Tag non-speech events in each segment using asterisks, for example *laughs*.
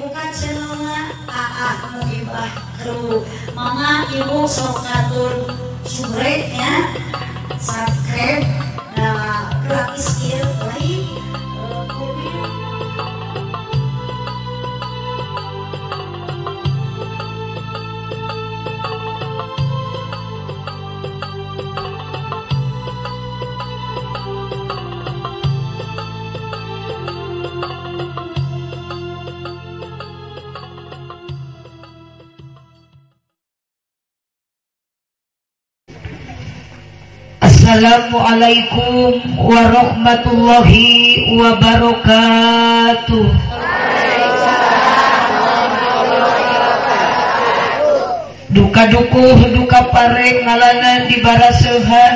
bukan channelnya AA Muhibah Kru. Mama Ibu sok ngatur subscribe ya subscribe nah gratis kieu Assalamualaikum warahmatullahi wabarakatuh. Duka dukuh duka pare ngalana di barasehan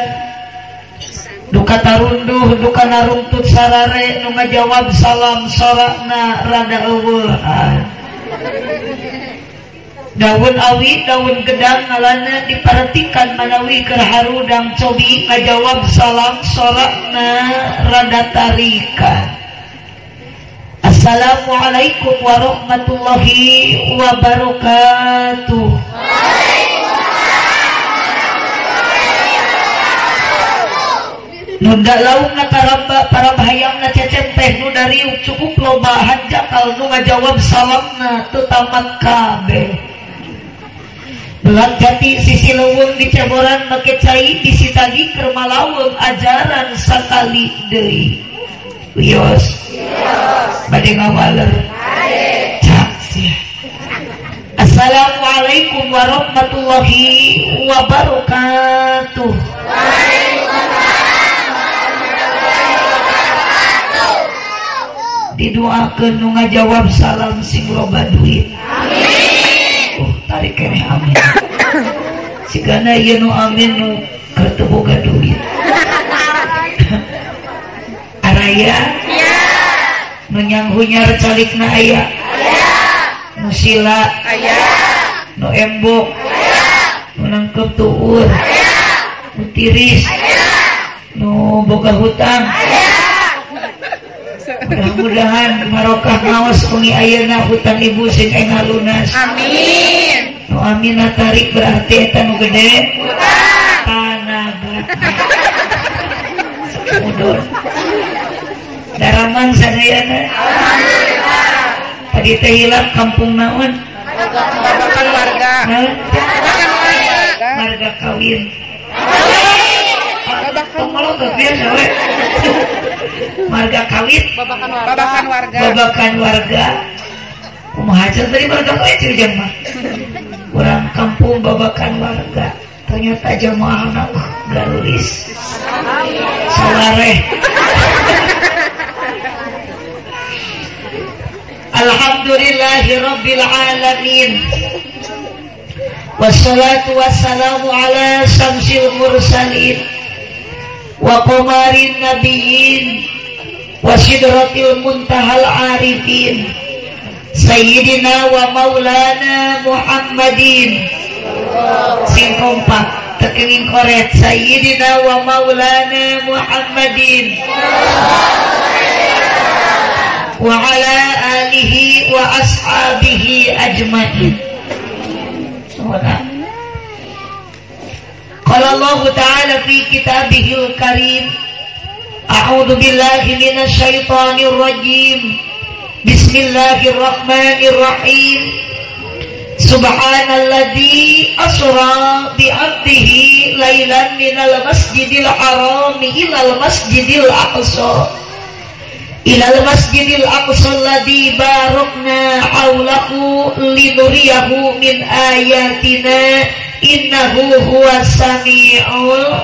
Duka tarunduh duka naruntut sarare nu ngajawab salam sorakna rada eueuhan daun awi daun gedang ngalana diperhatikan manawi kerharudang cobi. Ngajawab salam sorakna rada tarikan Assalamualaikum warahmatullahi wabarakatuh. Nunda lauk na karamba para bahayang na cecempeh nu dari cukup loba hanjakal nu ngajawab salamna tu tamat kabeh Belat jati sisi leweng di caboran make cai bisi tadi kermalaweng ajaran sakali deui. Wios. Bade ngawaler. Assalamualaikum warahmatullahi wabarakatuh. Didoakeun nu ngajawab salam sing loba duit. Oh, tarik kene amin. Sigana ieu nu amin nu teu boga duit. *laughs* Araya? Nu nyanghunyar calikna aya? Nu sila? Nu embok? Nu nangkep tuur? Nu tiris? Nu boga hutang? Mudah-mudahan marokah ngawas pengi ayeuna hutang ibu sing ena lunas. Amin. Amina tarik berarti eta nu gede. Tanaga. Mudun. Daraman sadayana. Tadi teh hilang kampung naon? Babakan warga. Warga. Kawin. Marga kawin. Babakan warga. Babakan warga. babakan warga kumaha tadi warga kau itu mah kurang kampung babakan warga. Ternyata jamaah anak garulis sawareh. Alhamdulillahi Rabbil Alamin Wassalatu wassalamu ala samsil mursalin. Wa qamarin nabiyyin. Wasidratil muntahal arifin Sayyidina wa maulana Muhammadin. Singkong kompak tekenging koret. Sayyidina wa maulana Muhammadin. Wa ala alihi wa ashabihi ajmain. Qala Allah Ta'ala fi kitabihil karim. A'udhu billahi minasyaitanir rajim Bismillahirrahmanirrahim. Subhanalladzi asra bi'abdihi lailan minal masjidil haram ilal masjidil aqsa. Ilal masjidil aqsa alladzi barakna haulahu liduriyahu min ayatina innahu huwas samiul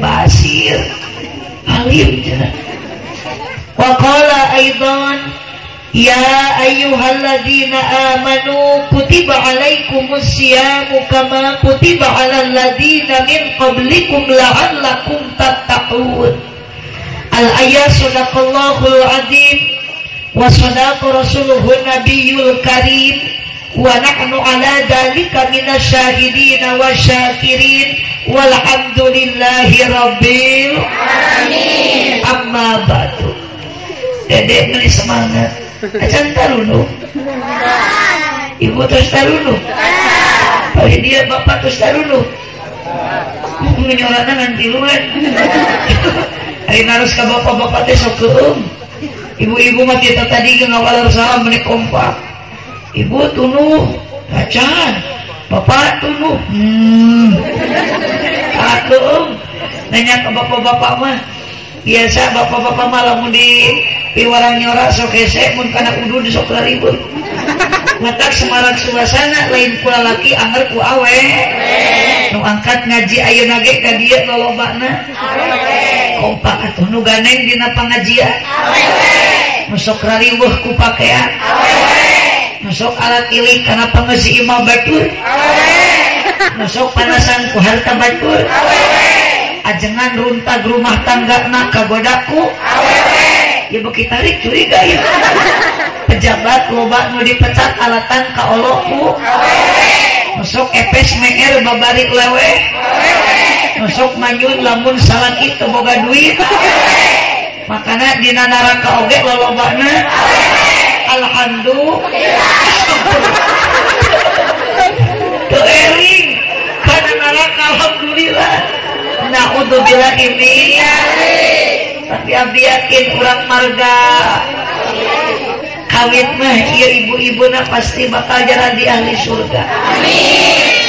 basir. Alim ya. wa qala aidan يا أيها الذين آمنوا كتب عليكم الصيام كما كتب على الذين من قبلكم لعلكم تتقون الآية صدق الله العظيم وصدق رسوله النبي الكريم ونحن على ذلك من الشاهدين والشاكرين والحمد لله رب العالمين أما بعد Dedek beli semangat acan tarunu ibu terus tarunu. Hari dia bapak terus tarunu. Nyorana nanti luan hari narus ke bapak-bapak teh sok keum. Ibu-ibu kita tadi ke ngawal salam menik kompak. Ibu tunuh acan bapak tunuh hmm. Aku nanya ke bapak-bapak mah biasa bapak-bapak malam di piwarang nyora sok hese mun kana kudu di sok ribut matak semarak suasana lain pula laki anger ku awe. Nu angkat ngaji ayeuna ge ka dieu lolobana kompak atuh nu ganeng dina pangajian nu sok rariweuh ku pakean. Nu sok alat ilik kana pangeusi imam batur. Nu sok panasan ku harta batur. awewe ajengan runtag rumah tangga nak kagodaku ya beki tarik curiga ya. *laughs* Pejabat loba nu dipecat alatan ka oloku. Masuk epes meer babari lewe. Masuk manyun lamun salaki teu boga duit. Makana dina neraka oge lolobana alhamdulillah. *laughs* Teu eling kana neraka alhamdulillah naudzubillah ini. Tapi abdi yakin kurang marga. Kawin mah iya ibu-ibu na pasti bakal jalan di ahli surga.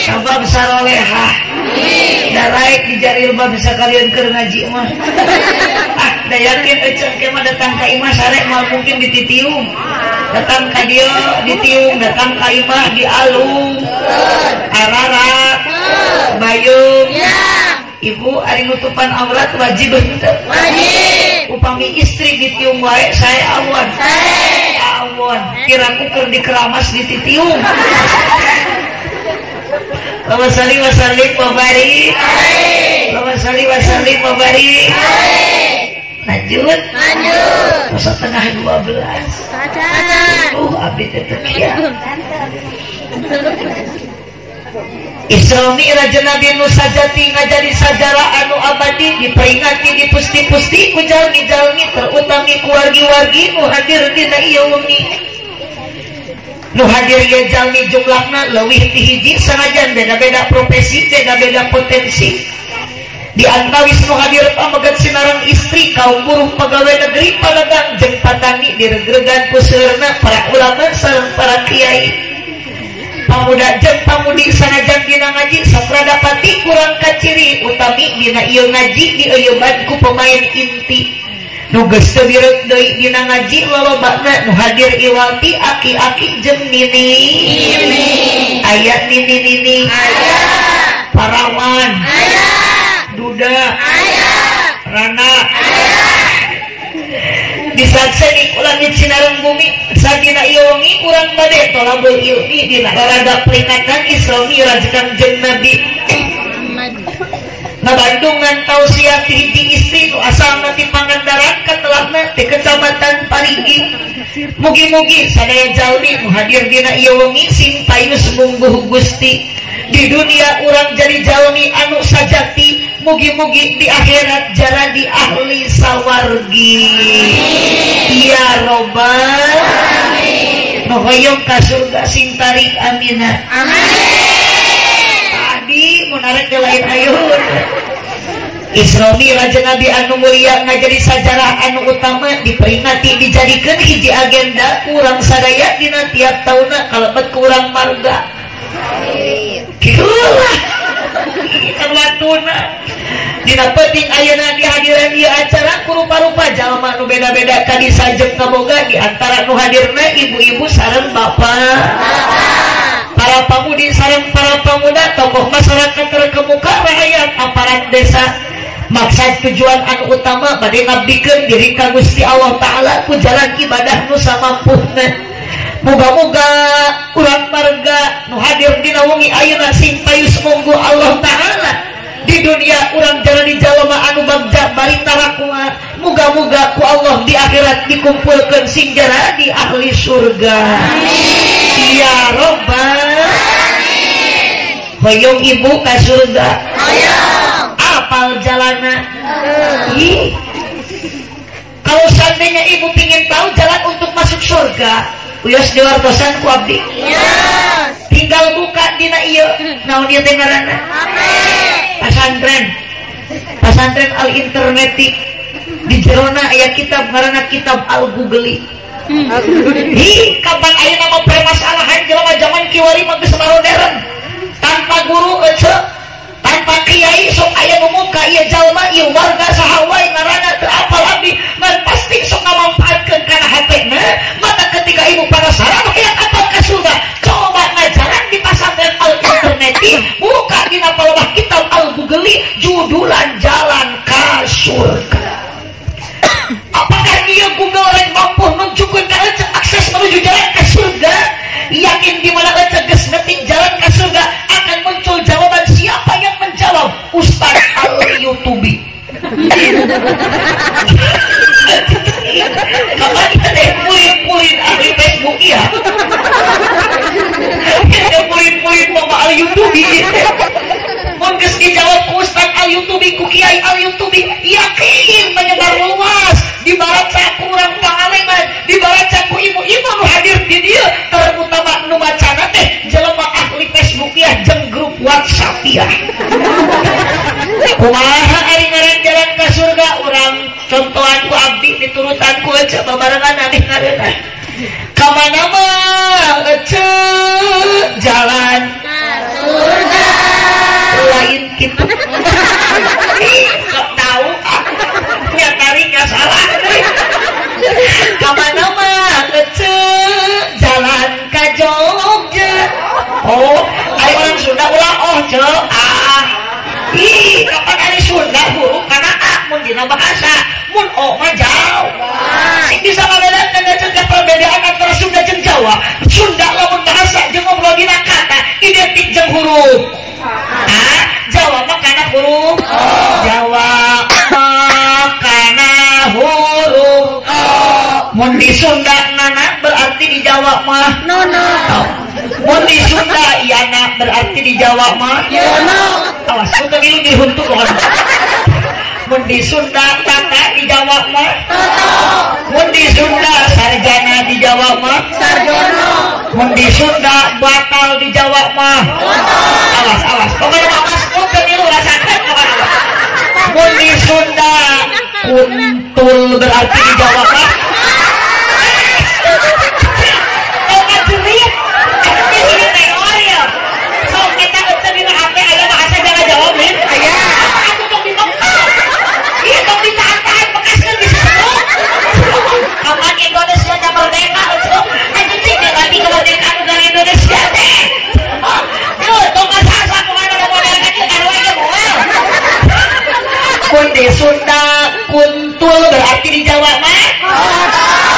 Sabab saroleha daraik di jari rumah bisa kalian ke ngaji mah. Ah da yakin ecen ke mah datang ka imah sare mal mungkin dititiung datang ka dia ditiung datang ka imah di alung ararak bayung ibu ari nutupan aurat wajib henteu Wajib. upami istri ditiung wae saya awon awon kiraku keur dikeramas dititiung Lama sali wasallim wa barik Lama sali wasallim wa barik Lanjut. Lanjut. Masa tengah 12 Cacat. Uh, abdi tetep ya Isra Mi'raj Nabi Musa Jati ngajari sajarah anu abadi diperingati dipusti-pusti ku jalmi-jalmi terutami keluargi-wargi nu hadir dina ieu wengi nu hadir ya jalmi jumlahna leuwih ti hiji sanajan beda-beda profesi beda-beda potensi. Di antawis nu hadir pamegat sinarang istri kaum buruh pegawai negeri padagang jeung patani diregregan ku para ulama sareng para kiai pemuda jeng pamudi sanajan dina ngaji sapradapati kurang kaciri utami dina ieu ngaji dieuyeban ku pemain inti. Nu geus teu direk deui dina ngaji lolobana nu hadir iwati aki-aki jeung nini. Nini. Aya nini nini. Aya. Parawan. Aya. Duda. Aya. Rana. Aya. Disakseni langit sinareng bumi sadina ieu wengi urang bade tolabul ilmi dina raraga peringatan Isra Mi'raj Kangjeng Nabi. Ngabandungan tausiah ti hiji istri nu asal nanti Pangandaran katelahna ti kecamatan Parigi. Mugi-mugi sadaya jalmi nu hadir dina ieu sing payus mungguh Gusti. Di dunia urang jadi jalmi anu sajati mugi-mugi di akhirat jalan di ahli sawargi. Ya robbal nu hoyong ka surga sing tarik aminah tadi menarik ke lain ayun. Isra Mi'raj Nabi anu mulia ngajari sajarah anu utama diperingati dijadikan hiji agenda kurang sadaya dina tiap tahunna kalebet kurang marga. Kieulah Terlatuna Dina penting ayeuna di hadiran ieu acara ku rupa-rupa jalma nu beda-beda kadi sajeng kaboga di antara nu hadirna ibu-ibu sareng bapak para pamudi sareng para pemuda tokoh masyarakat terkemuka rakyat aparat desa. Maksud tujuan anu utama bade ngabdikeun diri ka Gusti Allah taala ku jalan ibadah nu samampuhna. Moga-moga urang marga nu hadir dina wengi ayeuna sing payus monggo Allah taala di dunia urang jalani jalma anu bagja bari tarakua moga-moga ku Allah di akhirat dikumpulkeun sing jara di ahli surga. Ya robbal hoyong ibu ka surga. Apal jalana. Ih. kalau seandainya ibu pingin tahu jalan untuk masuk surga Uyos diwartosan ku abdi. Yes. tinggal buka dina iya naon dia teh ngaranna? Pasantren pasantren al internetik di jerona aya kitab ngaranna kitab al googli hi kapan aya nama permasalahan jelema zaman kiwari mah geus modern tanpa guru ece tanpa kiai sok aya nu muka ieu jalma ieu warga saha wae ngaranna teu apal abdi ngan pasti sok ngamanfaatkeun kana HP-na maka ketika ibu penasaran hayang apal ka surga coba ngajaran di pasantren al interneti buka dina palebah kitab al googli judulan jalan ka surga. Apakah dia Google rek mampu nunjukkan ka ece akses menuju jalan ke surga? Yakin di mana geus jalan ke surga akan muncul jawaban menjawab Ustaz al Yutubi. Kita deh murid-murid ahli Facebook ya Kita murid-murid mama al Yutubi. Mun geus dijawab ku Ustaz al Yutubi ku Kiai al Yutubi. Yakin menyebar luas. Di barat saku urang pangalengan di barat saku ibu-ibu nu hadir di dia. Terutama nu macana teh jelema ahli Facebook ya jeung grup WhatsApp ya kumaha ari ngaran-ngaran ka surga urang contohan ku abdi diturutan ku coba babarengan aneh ngareuna ka mana mun dina bahasa mun oh mah jauh. Sing bisa ngabedakeun dan cegah perbedaan antara Sunda jeung Jawa. Sunda lamun bahasa jeung ngobrol dina kata identik jeung huruf. Ah, Jawa mah kana huruf? Jawa mah kana huruf. Mun di Sunda nana berarti di Jawa mah. No no. Mun di Sunda iana berarti di Jawa mah. No. Awas, ku tadi lu dihuntuk kan Mun di Sunda kata di Jawa mah Mun di Sunda sarjana di Jawa mah Sarjono. Mun di Sunda batal di Jawa mah awas awas. Pokoknya awas lu pemilu rasakan pokoknya Mun di Sunda kuntul berarti di Jawa mah merdeka, Cuk? Anjing sih ganti kemerdekaan negara Indonesia teh. Tuh, tong kasasa ke mana ada model kecil RW nya moal. Kun di Sunda kuntul berarti di Jawa mah.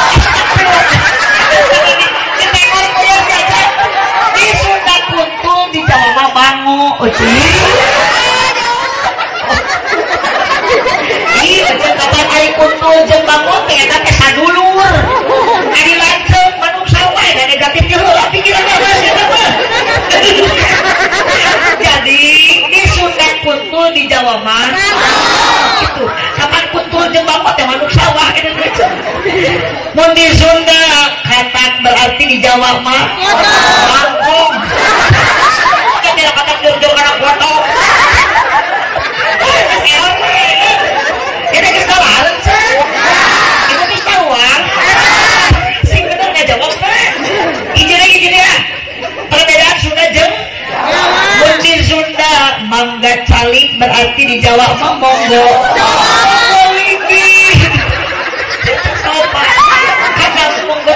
Mah. Gitu. Kapan kuntul jeung bangu teh manuk sawah teh. Mun di Sunda katak berarti di Jawa mah Bangkong. Kita tidak katak jor-jor foto. Kita geus kawalan sih. Kita geus kawan. Sing bener nggak jawab teh. Ijina ijina ya. Perbedaan Sunda jeung Mun di Sunda mangga calik berarti di Jawa mah monggo. Kata monggo.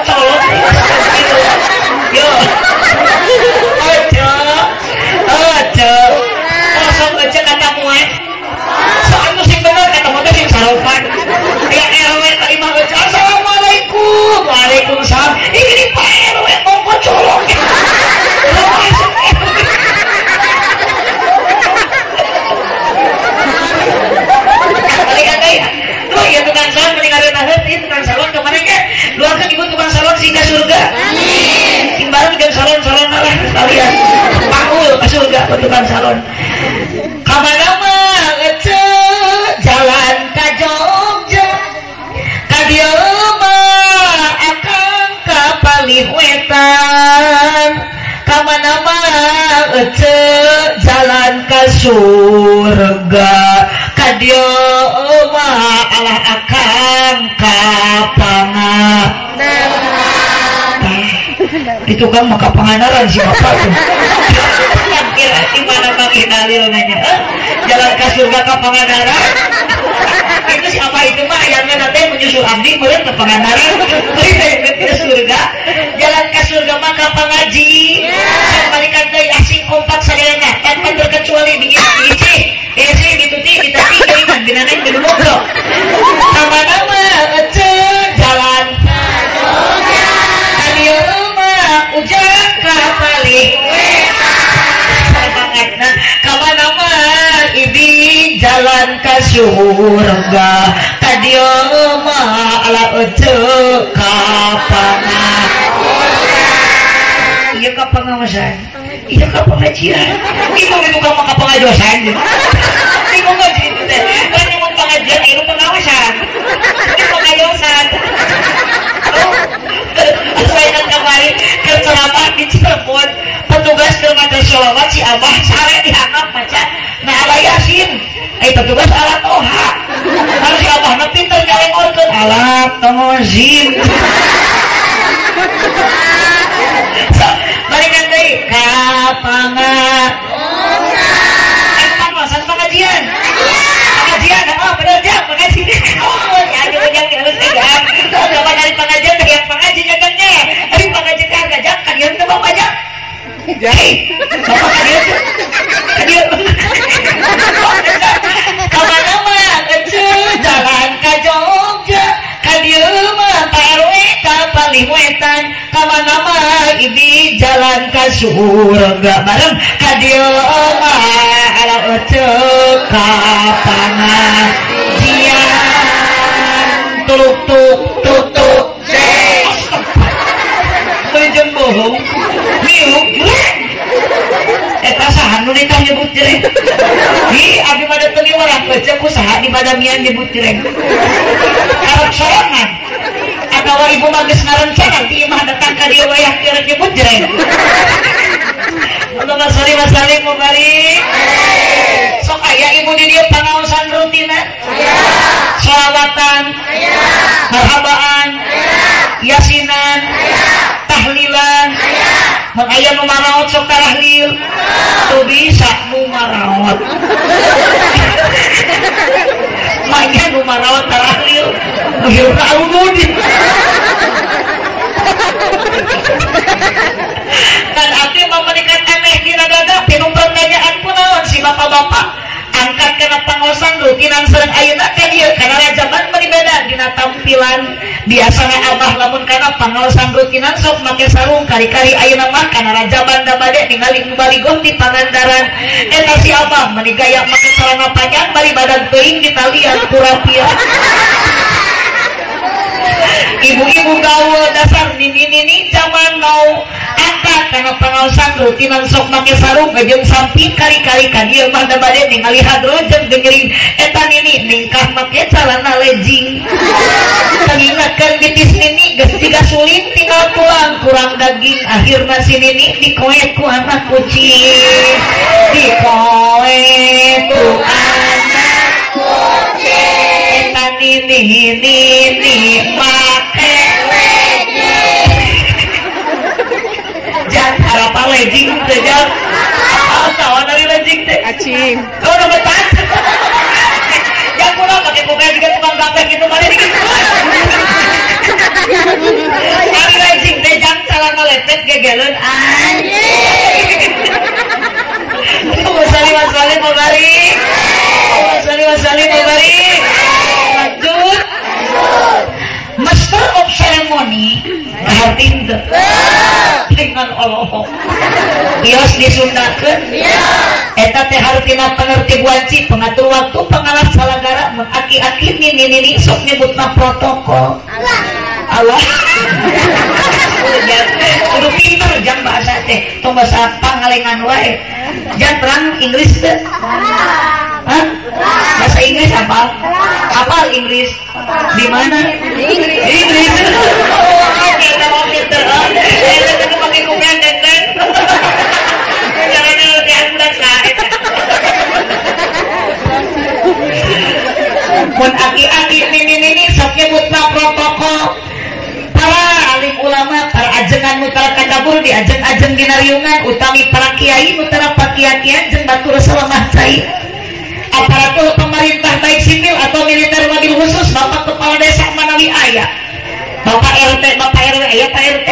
Surga. Sing bareng jeung salon-salon lah kalian. Pangul ke surga ke tukang salon. Kamana mah jalan ka Jogja. Ka dieu mah akang ka kapalih wetan kamana-mana ece jalan ke surga kadio mah alah itu kan maka pengandaran si bapak tuh *laughs* kira di mana makin dalil nanya eh, jalan ke surga ke pengandaran itu siapa itu mah yang nanti menyusul abdi melihat ke pengandaran melihat ke surga. Jalan ke surga mah ke pengaji. Balikan dari asing kompak sadayana tanpa terkecuali bikin sih gitu ti kita ti kiriman binaneng di lumogro nama-nama surga kadieu mah ala ece kapangan iya ka pengawasan. Iya ka pengajian. Ibu itu kamu ka pengajosan ibu nggak gitu teh. Kan ibu pengajian itu pengawasan. Ini pengajosan saya kan kemarin ke ceramah di Cirebon petugas madrasah sholawat si abah sare dihanap maca nah ala yasin eh petugas alat toha. Harus si abah na pinter nyalengorkeun alat tongozin so, balikan deui kapangan Eh, pangawasan pengajian? Pengajian oh bener jam pengajian. Oh ya aja yang harus pegang gak dari pengajian dari yang pengaji jagangnya dari pengaji teh harga jam kan yang tebak banyak Hei, bapak kadir kadir ke mana mah kecil jalan ke Jogja kadir mah PRW kapalih wetan. Ke mana mah ini jalan ke surga bareng kadir mah ala ece kapangan jian tuk tuk tuk tuk nyebut jereng Hi abdi pada baca ku saha di badamian nyebut jereng Arab sorangan Atawa ibu mah geus ngarencana ti imah datang ka dieu wayah keur nyebut jereng sallim wa barik Sok aya ibu di pangaosan rutinan Sholawatan Marhabaan aya nu maraot sok tahlil tuh bisa nu maraot. *laughs* Manya nu maraot tahlil *laughs* nu hirup ka alun kan abdi memberikan aneh di ragada pinu pertanyaan punawan si bapak-bapak angkat kena pangosan rutinan serang ayeuna ka dieu kana rajaban meni beda dina tampilan biasana abah. Lamun kana pangaosan rutinan sok make sarung kari-kari ayeuna mah kana rajaban da bade ningali baligoh ti pangandaran. Eta si abah meni gaya make celana panjang bari badan teuing di talian kurapia ibu-ibu gaul dasar nini-nini zaman now pengawasan rutinan sok make sarung ngejeng samping kali-kali kan dia mah da bade ningali hadrojeng dengerin eta nini ningkah make celana legging pengingatkan bitis nini geus tiga sulit tinggal tulang kurang daging akhirna si nini dikoek ku anak kucing. Dikoek ku anak kucing. Eta nini nini make legging teh tahu dari legging teh? Acing. kau udah *laughs* ya pulang pakai pokoknya juga tukang gape gitu mana dikit dari legging teh jangan salah ngelepet gegelun anjing. Wasali of Ceremony Hartin dengan Allah. Bios disundakan Eta teh hartina pengerti buanci pengatur waktu pengalas salagara aki-aki nini nini sok nyebutna protokol. Allah Kudu pinter jang bahasa teh tong bahasa pangalengan wae. Jangan terang Inggris teh? Bahasa Inggris apa? apa Inggris? Di mana? Inggris. Inggris. Oke, sama kita. Eh, saya kan pakai kumen dan dan. Caranya lebih. Ya. Pun aki-aki ini ini, sakit mutlak protokol. Para alim ulama, para ajengan mutara kadabur di ajeng-ajeng dinariungan, utami para kiai mutara pakian kian jeng batu rasa cai aparatur pemerintah baik sipil atau militer wabil khusus bapak kepala desa manawi ayah. Bapak RT bapak RW ayah pak RT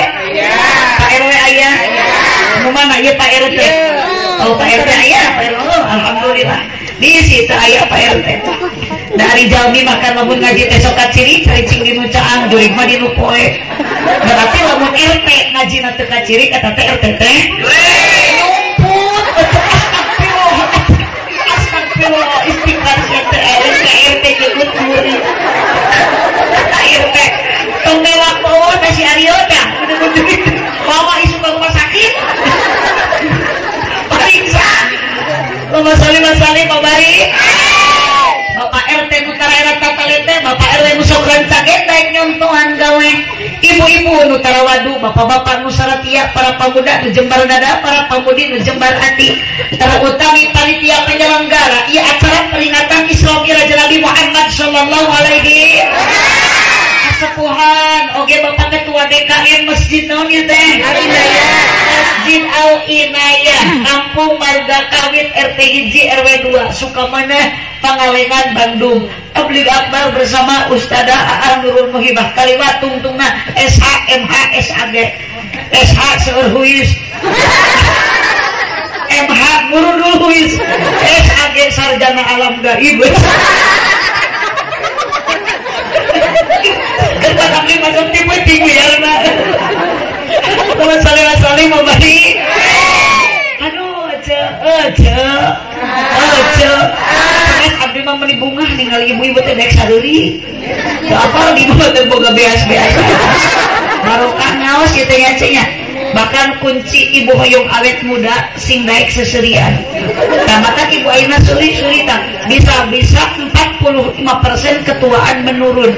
pak RW ayah? Nu mana? Ya pak RT oh pak RT ayah pak RW oh, alhamdulillah. Di situ ayah pak RT dari Jambi makan lamun ngaji teh sok ciri cari cing di nu caang jurig mah di nu poe berarti lamun RT ngaji na teu teh RT teh RT jebut murid RT mewah bawa nasi Aryo dah bawa isu ke rumah sakit. Periksa. Mama Sali Mas Sali Pak Bari Bapak RT Nutara Tatalete Bapak RW Nusokran Cagendeng nyontohan gawe. Ibu-ibu Nutara Wadu Bapak-bapak Nusaratia Para pemuda nu jembar dada Para pemudi nu jembar hati Terutami panitia penyelenggara Ia acara peringatan Islami Raja Nabi Muhammad Sallallahu Alaihi Sepuhan Oke Bapak Ketua DKM Masjid Non ieu teh Masjid Al Inayah Kampung Marga Kawit RT Hiji RW 2 Sukamana Pangalengan Bandung. Tabligh Akbar bersama Ustadzah Aan Nurul Muhibah Kaliwat Tungtungna SH MH SAG SH Seur Huis. MH Nurul Huis SAG Sarjana Alam Gaib. Kita kami masuk tim tim ya Teman saling saling memberi. Aduh, aja, aja, aja. Abdi mah meni bunga ningali ibu-ibu teh dek sadeuri. Teu apal di ibu teh boga beas-beas. Barokah naos kitu ya ya, nya. Bahkan kunci ibu hoyong awet muda sing baik seserian. Tamatan ibu ayeuna suri-suri tah bisa-bisa 75% ketuaan menurun.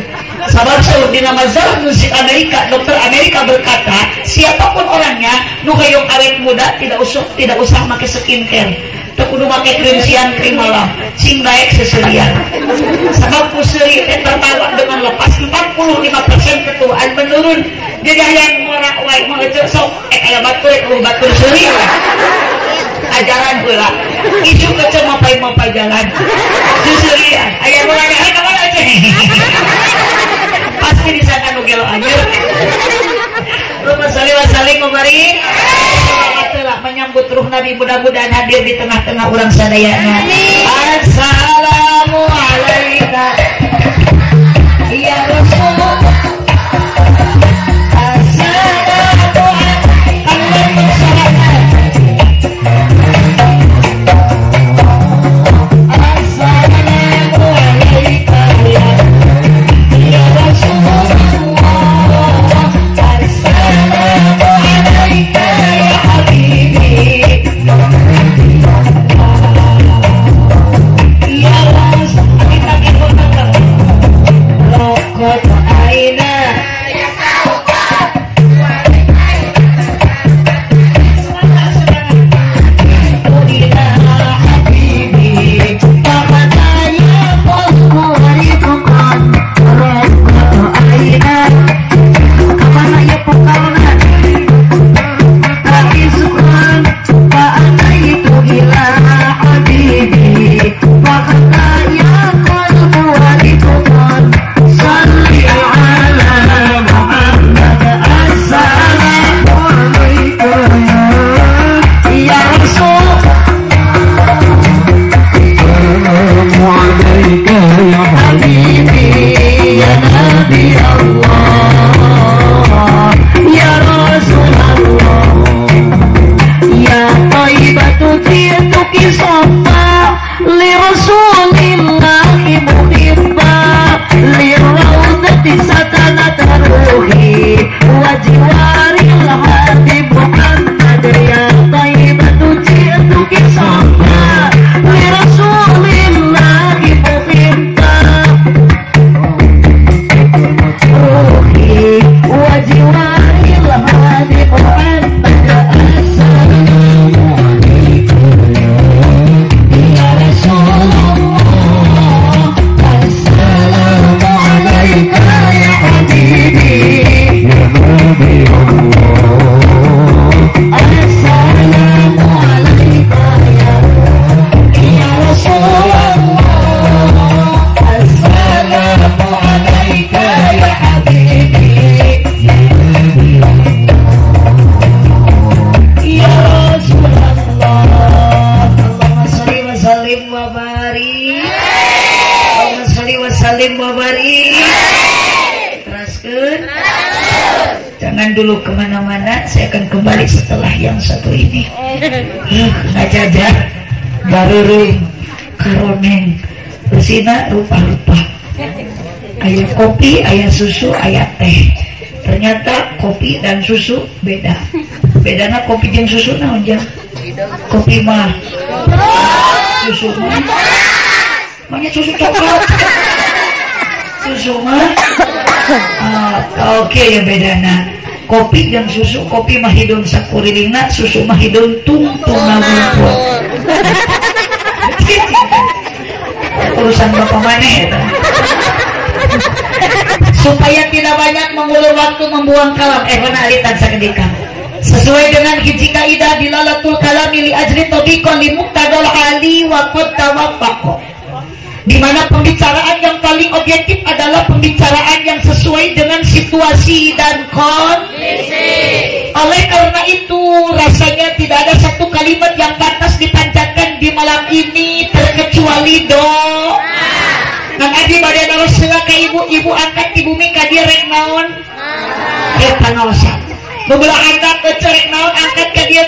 Sabar Saud di nama Zahar Musik Amerika, dokter Amerika berkata, siapa pun orangnya, nukayong awet muda tidak usah tidak usah pakai skincare. Tekudu pakai krim siang krim malam, sing baik seserian. puseri kuseri tertawa dengan lepas 45% ketuaan menurun. Jadi yang murah wae mau sok, eh batu batur, eh, batur seri. Ajaran pula. Isu kecil mapai-mapai jalan. Susurian. Aya morak aya ke mana aja. Pasti di sana nu gelo anjir. Rumah salih wasalim kemari telah menyambut ruh Nabi mudah-mudahan hadir di tengah-tengah orang sadayana. Assalamualaikum. Ya Rasul. Kopi ayah susu ayah teh. Ternyata kopi dan susu beda. Bedanya kopi dan susu naon kopi mah. Susu mah. Banyak susu coklat. Susu mah. Ah, oke ya bedana kopi dan susu kopi mah hidung sakurilingna susu mah hidung tungtung *laughs* urusan bapak mana ya supaya tidak banyak mengulur waktu membuang kalam eh mana alitan sakedika sesuai dengan hiji kaidah dilalatul kalami li ajri tabiqan li muqtadal ali wa qad tawaffaqo di mana pembicaraan yang paling objektif adalah pembicaraan yang sesuai dengan situasi dan kondisi. Oleh karena itu, rasanya tidak ada satu kalimat yang pantas dipanjatkan di malam ini terkecuali doa. Nang adi badai nawas ke ibu, ibu angkat ibu mika dia rek naon. Panawasan. Bebelah angkat ke cerek naon angkat ke dia.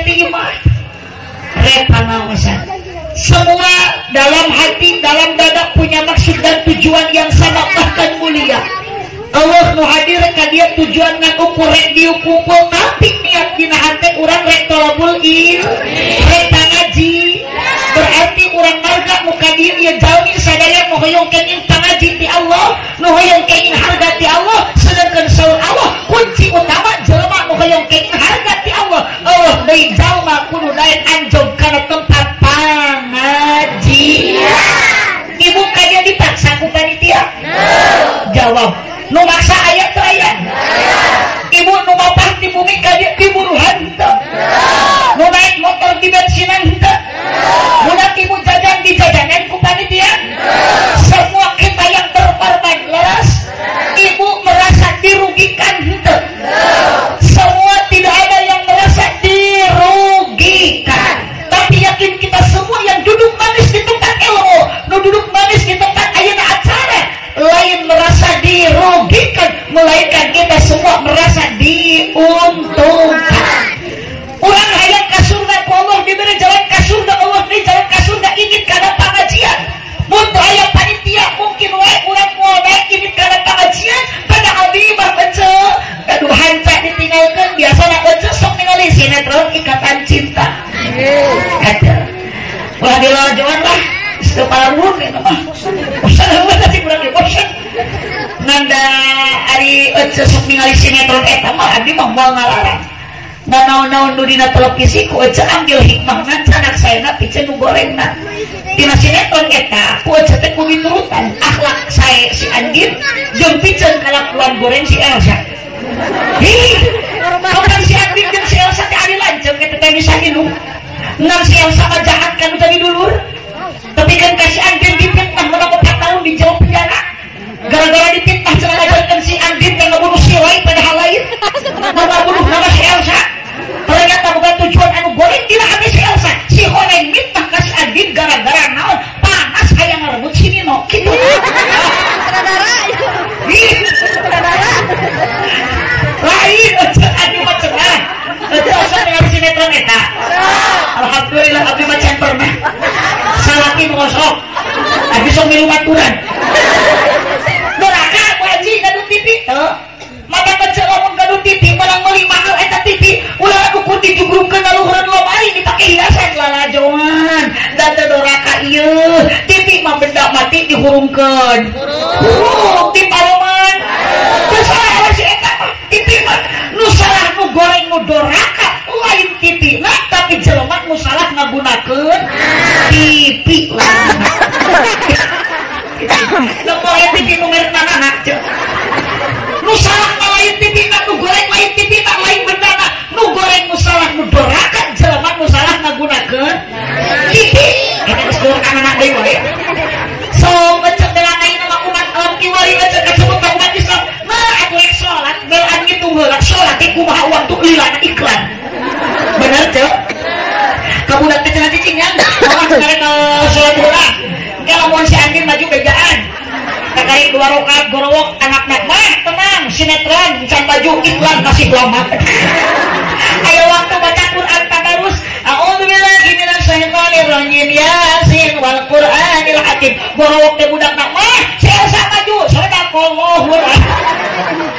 Rek panawasan semua dalam hati, dalam dada punya maksud dan tujuan yang sama bahkan mulia. Allah nu hadir ka dia tujuan ngaku kurek diukumpul tapi niat dina hati orang rek tolabul il rek ngaji berarti orang marga muka dia ya jauhi sadaya nu hoyong kenging tangaji ti Allah nu hoyong kenging harga ti Allah sedangkan saur Allah kunci utama jelema nu hoyong kenging harga ti Allah. Allah deui jalma kudu daek anjog kana tempat pengajian ibu kajian dipaksa ku panitia? Jawab nu maksa ayat tuh ayat ibu nu mapah di bumi kajian di buruhan nu naik motor di bensinan budak ibu jajan di jajanan ku panitia. Semua kita yang berkorban leras ibu merasa dirugikan. Semua tidak ada yang merasa dirugikan. Tapi yakin kita semua yang duduk manis di tempat ilmu. Nu duduk manis acara lain merasa dirugikan melainkan kita semua merasa diuntungkan. Orang hayang ke surga Allah diberi jalan ke surga Allah diberi jalan ke surga ingin karena pengajian Muntah ayah panitia mungkin wae orang mau naik ingin karena pengajian pada abdi mah ece aduh hanca ditinggalkan biasa nak ece sok ningali sinetron ikatan cinta. Ada. Ulah dilajuan lah kepala burung itu mah bosan banget sih kurang bosan nanda ari ece sok ningali sinetron eta mah abdi mah moal ngalarang nggak naon-naon nu dina televisi ku ece ambil hikmah ngan anak saya na pice nu gorengna tina sinetron eta ku ece teh kudu turutan akhlak saya si Andin jeung piceun kalakuan goreng si Elsa. Hi, kapan si Andin jeung si Elsa teh ari lanceng eta teh bisa minum ngan si Elsa mah jahat kan tadi dulur kan kasih Andin dipitnah 4 tahun di jauh penjara gara-gara dipitnah cenah ngajarkan si Andin yang ngebunuh si Roy padahal lain. Nama bunuh nama si Elsa? Ternyata bukan tujuan anu goreng tidak ada si Elsa? Si Honeng mitnah kasih Andin gara-gara naon? Panas kayak ngerebut si Nino. Gitu. Ih, lain ecek Andin mah cenah ecek usah dengan sinetron eta Alhamdulillah abdi mah camper mah salaki ngosok abdi sok milu baturan neraka ku haji gaduh TV teu mata kecil lamun gaduh TV menang meuli mahal eta TV ulah aku kun dijugrungkeun laluhureun lomari dipake hiasan lalajoan dan doraka ieu TV mah benda mati dihurungkeun hurung di paloman teu salah si eta mah TV mah nu goreng nu doraka lain TV nah tapi jelema nu salah ngagunakeun TV lah Lempo TV nu merek anak nu salah lain TV nak nu goreng lain TV nak lain benda nak nu goreng nu salah nu doraka jelema nu salah ngagunakeun TV eta geus dorong anak deui wae heula sholat teh kumaha waktu lilana iklan. Bener cek kabudak teh cenah cicing nya orang sekarang sholat heula kalau mau si Andin maju bejaan. Kakari dua rokat gorowok anak nak mah tenang sinetron can baju iklan kasih lama ayo waktu baca Quran tadarus A'udzubillahi minasyaitonir rajim Yasin wal Qur'anil Hakim. Gorowok teh budak nak mah saya maju. Sadaqallahu A'udzubillah jelema kurang ayeuna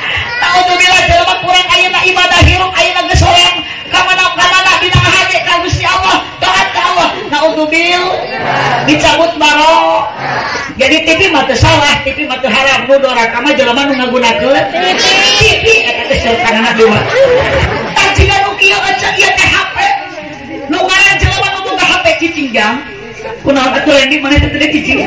ibadah hirup ayeuna geus hoyong ka mana-mana dina hade ka Gusti Allah. Taat ka Allah. Naudzubil dicabut baro jadi TV mah teu salah TV mah teu haram nu doraka mah jelema nu ngagunakeun TV eta teh setanana dewa tah jika nu kieu aja ieu teh HP nu ngaran jelema nu boga HP cicing jam. Kunaon atuh Randy mana teh cicing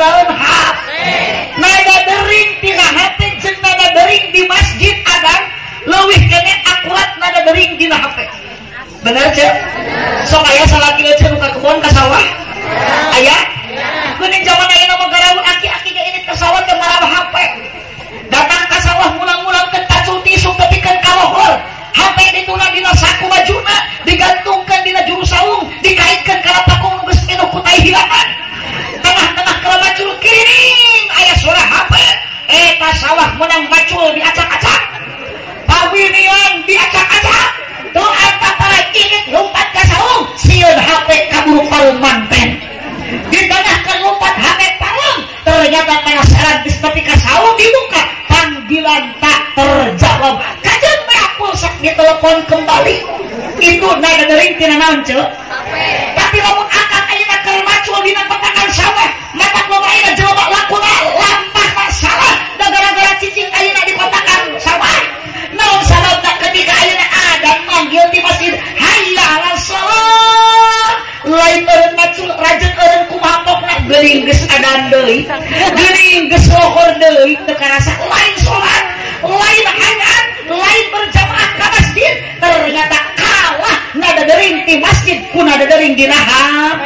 marogaeun HP nada dering tina HP jeung nada dering di masjid adan leuwih kene akurat nada dering dina HP bener cek? Sok aya salaki we nu ka kebon ka sawah? Aya? Geuning zaman ayeuna mah garaun aki-aki ge ini ka sawah teh marah HP. Datang ke sawah mulang-mulang ke tacul tisu kepikeun kalohor HP dituna dina saku bajuna digantungkan dina juru saung dikaitkan kana pakung geus minuh ku tai hilangan tengah-tengah kala macul kiring aya suara HP eta sawah menang macul diacak-acak pawinian diacak-acak tuh anta para ingit lompat ke saung sieun HP kaburu parum manten di tengah kelompat HP parum ternyata penasaran di ka saung dibuka panggilan tak terjawab meapul sak ditelepon kembali itu nada dering tina naon tapi lamun dina petakan sawah mata loba ayeuna jelema lakuna lampah masalah da gara-gara cicing ayeuna di petakan sawah. Naon sababna ketika ayeuna ada manggil di masjid hayya ala salat lain eureun macul rajin eureun kumaha pokna geuning geus adan deui. Geuning geus lohor deui teu karasa lain salat lain hangat lain berjamaah ka masjid ternyata nada dering di masjid ku nada dering di naha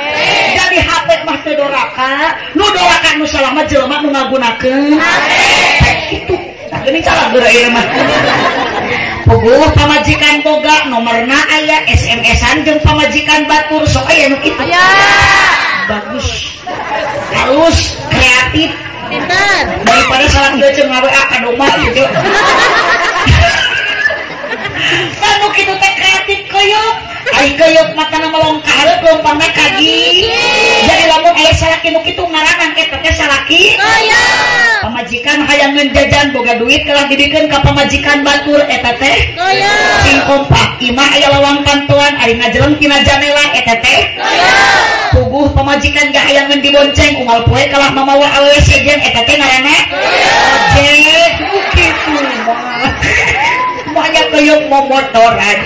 jadi HP mah teu doraka nu doraka nu salah mah jelema nu ngagunakeun. Itu. Nah ini cara geura mah. Puguh pamajikan boga nomorna aya SMS-an jeung pamajikan batur sok aya nu kitu. Bagus. Halus kreatif. Daripada salah jeung ngawe ka domba gitu *laughs* Kanu kitu teh kreatif keuyeuk. Ai keuyeuk matana melong kahareup lompangna kagi. Jadi lamun aya salaki nu kitu ngarangan eta teh salaki. Kaya. Pamajikan hayang jajan boga duit kalah dibikeun ka pamajikan batur eta teh. Kaya. Sing kompak imah aya lawang pantuan ari ngajeleng tina janela eta teh. Kaya. Puguh pamajikan gak hayang dibonceng unggal poe kalah mamawa awewe sejen eta teh ngaranna. Kitu mah. Banyak kayong momotoran.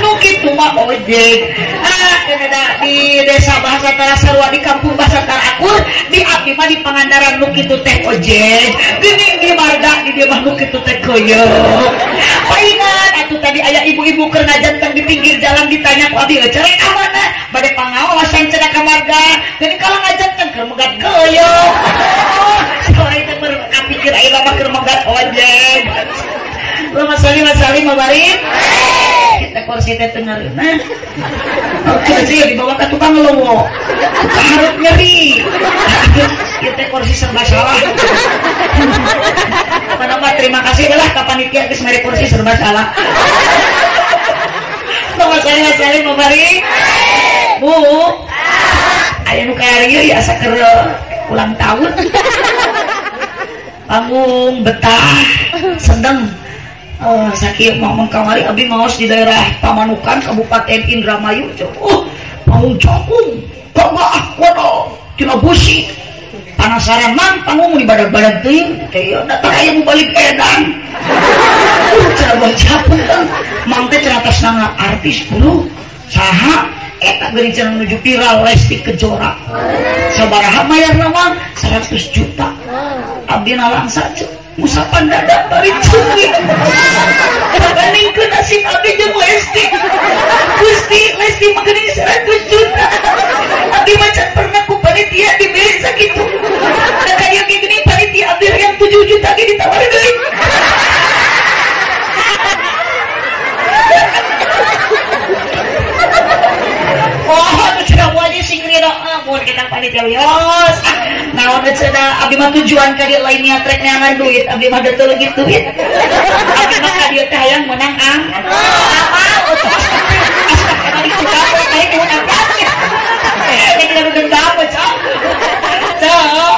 Nu kitu ojek. Ah, kena da di desa bahasa Tara Sarua di kampung bahasa Tarakur di mah di Pangandaran nu kitu teh ojek. Geuning di marga di dieu mah nu kitu teh keuyeuk. Paingan atuh tadi aya ibu-ibu keur ngajanteng di pinggir jalan ditanya ku abdi cerek ka mana? Bade pangawasan cenah ka marga. Jadi kalau ngajanteng keur megat keuyeuk. Oh, sore teh baru kapikir ayeuna mah keur megat ojek. Mas Salim, Mas Salim, Mabarin. Kita kursi teh tengah nah. Oke sih dibawa ke tukang lowo. Harus nyeri. Kita kursi serba salah. Kenapa terima kasih lah ke panitia geus mere kursi serba salah. Mas Salim, Mas Salim, Mabarin. Bu. Aya nu kaya ieu ya asa keur ulang tahun. Panggung betah sedang Oh, sakit ngomong kamari abi maos di daerah Pamanukan Kabupaten Indramayu oh panggung cokung kagak kono tina busi. Panasaran mang panggung di badak-badak teuing kayak datang aya mau balik edan. Uh cara baca pun mang teh atas nama artis bulu saha eta beri channel menuju viral Lesti Kejora. Sabaraha mayar nama 100 juta. Abdi nalang saja musapan dadak bari cumi banding ke nasib abdi jeung Lesti. Gusti Lesti magening 100 juta. Abdi macan pernah ku panitia dibeli sakitu da kaya gini panitia abdi yang 7 juta ge ditawari deui Oh, sudah wajib sing rida ampun kita panitia wios. Naon cenah abdi mah tujuan ka dieu lain niat rek neangan duit, abdi mah deul gitu duit. Abdi mah ka teh hayang menang ang. Apa? Astagfirullah dicukap kayak di apa? Ini kita dendam, cok. Cok.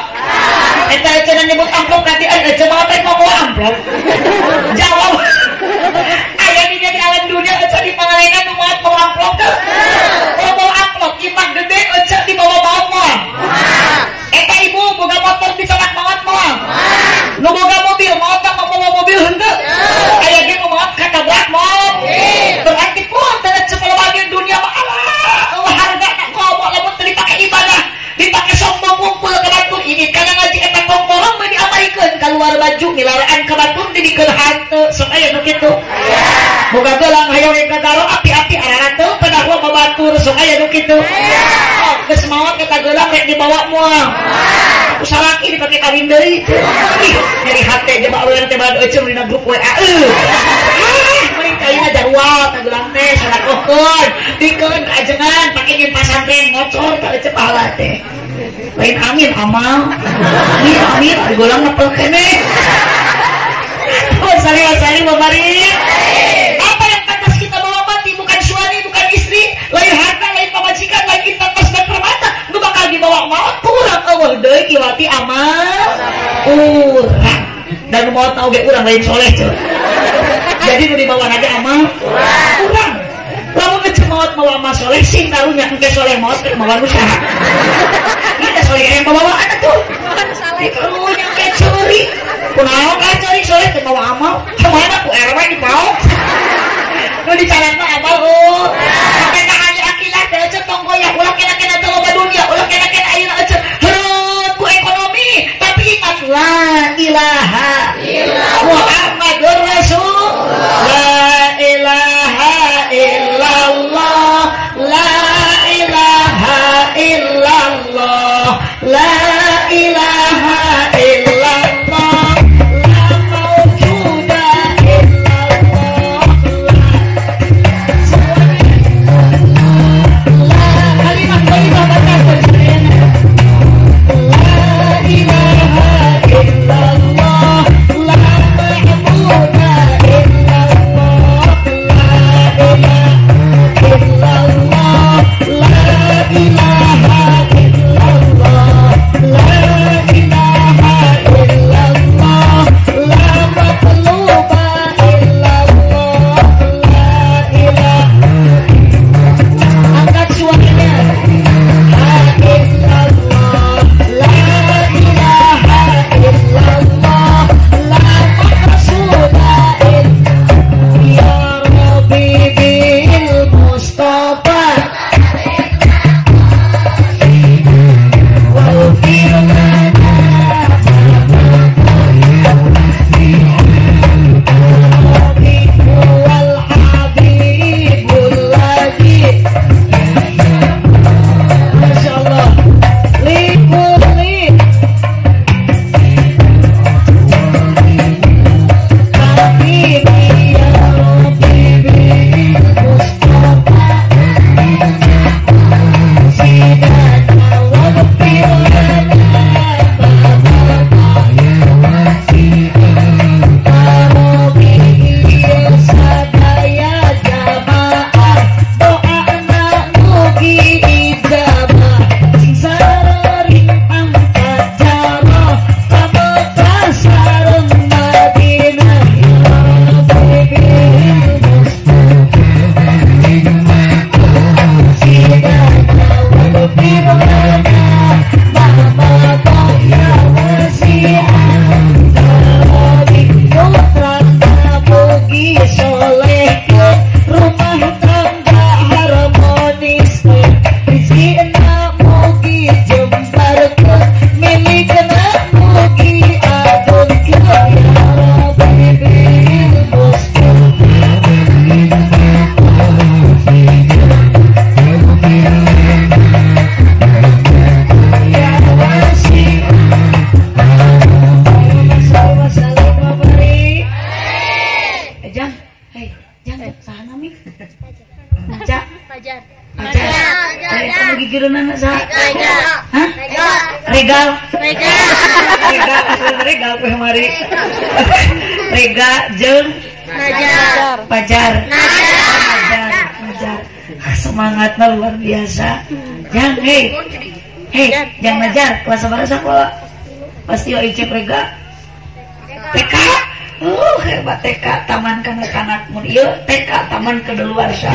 Eta cenah nyebut amplop kati ada cenah teh ngomong amplop. Jawab. Aya di alam dunia ecah di pangalengan nu moal mau amplop mau iman gede ecah di bawah bawah. Eta ibu boga motor di colak maot moal. Nu boga mobil maot tak mau mobil henteu. Aya ge nu maot katabrak maot. Berarti kuat Dipake sombong ngumpul ke batu ini kana ngaji eta tongkolong mah diamalikeun keluar baju milaraan ke batu didikeun hanteu sok aya nu kitu. Boga gelang hayang yang kagaro api-api arana teu pada gua babatur sok aya nu. Oh, geus eta gelang rek dibawa moal. Usaha laki dipake kawin deui. Nyeri hate jeung awewe teh bade ecem dina grup WA. Eh. Ah, pasantren ngocor ka ecep pahala teh. Lain amin amal. Ini amin ari gelang nepel kene. Oh, sari sari mamari. Apa yang pantas kita bawa mati bukan suami, bukan istri, lain harta, lain pemajikan, lain intan mas dan permata. Nu bakal dibawa maut kurang eueuh deui kiwati amal. Urang. Dan nu maut oge urang lain soleh cuy. Jadi nu dibawa aja amal kurang. Lamun ngece maut mau amal soleh sing karunya engke soleh maut rek mawan usaha. Ada soleh yang bawa anak tuh. Karunya engke curi. Kunaon kan curi soleh teu bawa amal. Ke mana ku RW di bawah. Nu di jalan mah amal oh. Sampai ka hanya akilah teh ece tong goyah ulah kena-kena teu loba dunia, ulah kena-kena ayeuna ece heureut ku ekonomi, tapi ingat la ilaha Muhammadur Rasul. La sekolah. Pasti rega. TK uh, hebat TK taman kanak-kanak ieu TK taman kedaluarsa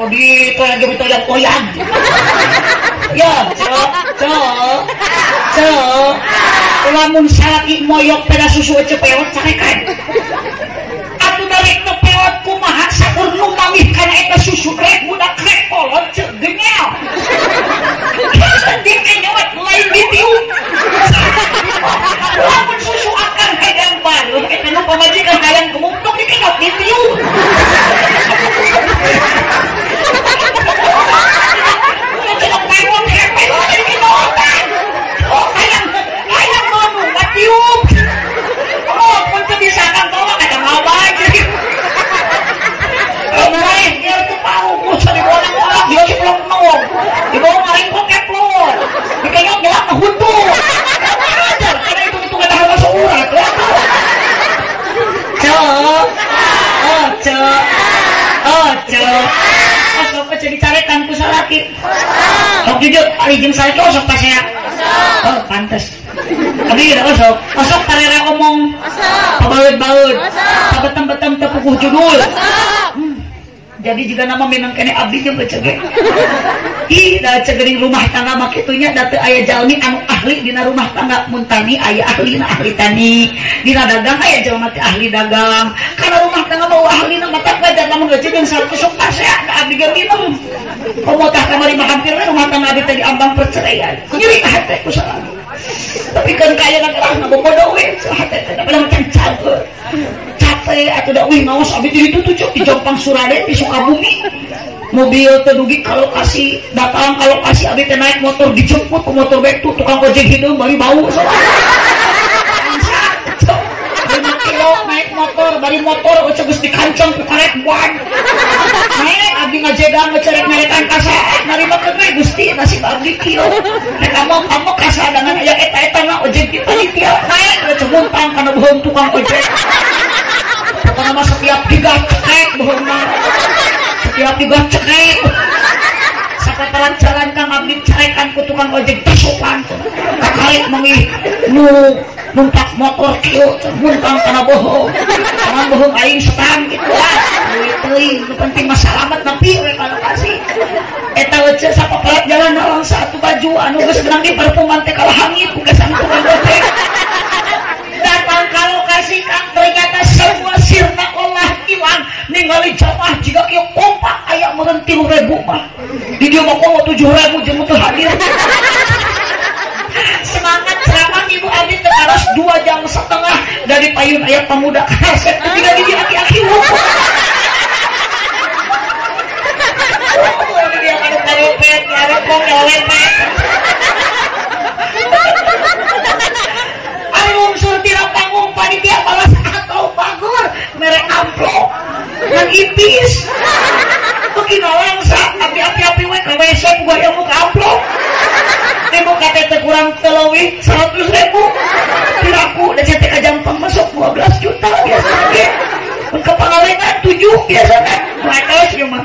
oh di itu lagi betul yang koyang ya cok cok cok lamun salaki moyok peda susu cepeot carekan atuh dari tepeot kumaha sakur nu mamih kana eta susu rek budak rek kolot cek gengel dia kenyawat lain ditiup lamun susu akan hayang baru eta nu pamajikan hayang kemuktok dikenyot ditiup Udah celok tewon hepe lu dari kenotan oh hayang hayang nonu ngatiup oh pun tuh bisa kan tolong ada ngabang jadi Kemarin dia tuh tahu musuh di bawah orang dia sih belum nong di bawah ngaring poket plor di kenyot gelap ajar karena itu itu ada masuk urat. Ya cok oh cok oh cok osok aja dicarekan ku salaki sok jujur kali jeung salaki osok pas ya. Oh pantes. Tapi udah osok osok tarere omong pabaut-baut pabetem-betem tepukuh judul. Hmm. jadi jika nama memang kene abdi jeung baca ih da cegering rumah tangga mah kitunya da teu aya jalmi anu ahli dina rumah tangga mun tani aya ahli na ahli tani. Dina dagang aya jalma teh ahli dagang. Kana rumah tangga mau ahli na mata ngajar lamun gaji jeung satu sok pase da abdi ge minum. Komo tah kamari hampir rumah tangga abdi teh di ambang perceraian. Nyeri ka hate ku salalu tapi kan kaya nagara na bobodo we hate teh da macam cager capek atau dak wih ngawas abis itu cok di Jompang Suraden di Sukabumi mobil tedugi kalau kasih datang kalau kasih abis naik motor dijemput ke motor bek tuh tukang ojek hidung bari bau lima kilo naik motor bari motor ojek geus dikanceng ke karet buan. Naik abdi ngajegang ngecerek nyarekan kasa narima ke gue gusti nasib abdi kieu nek kamu kamu kasa dengan aya eta eta na ojek kita dia naik udah cemuntang karena bohong tukang ojek. Pokoknya mah setiap tiga cekek bohong mah. Setiap tiga carekan ku tukang ojek tasupan kakalik mengi nu numpak motor kieu muntang karena bohong karena bohong aing setang gitu nu penting mah salamet nepi we kalau kasih eta wece sapaparat jalan orang satu baju anu geus benang di parfuman teh kalah hangit kesan tukang ojek datang ke lokasi kang ternyata semua sirna olah hilang ningali jamaah jika kieu kompak aya meureun tilu ribu mah di dia komo tujuh ribu jeung teu hadir semangat ceramah ibu Abi terus dua jam setengah dari payun ayat pemuda. Kaset ketiga di aki-aki dia kan kalopet, ada kong panitia balas atau bagur merek amplop. Yang ipis. Begini langsa api-api-api we ke WC gua yang muka amplop. Ibu KTP kurang telewih 100 ribu. Piraku dan CTK Jampang masuk 12 juta biasanya. Ke pengalengan 7 biasanya. Matos ya mah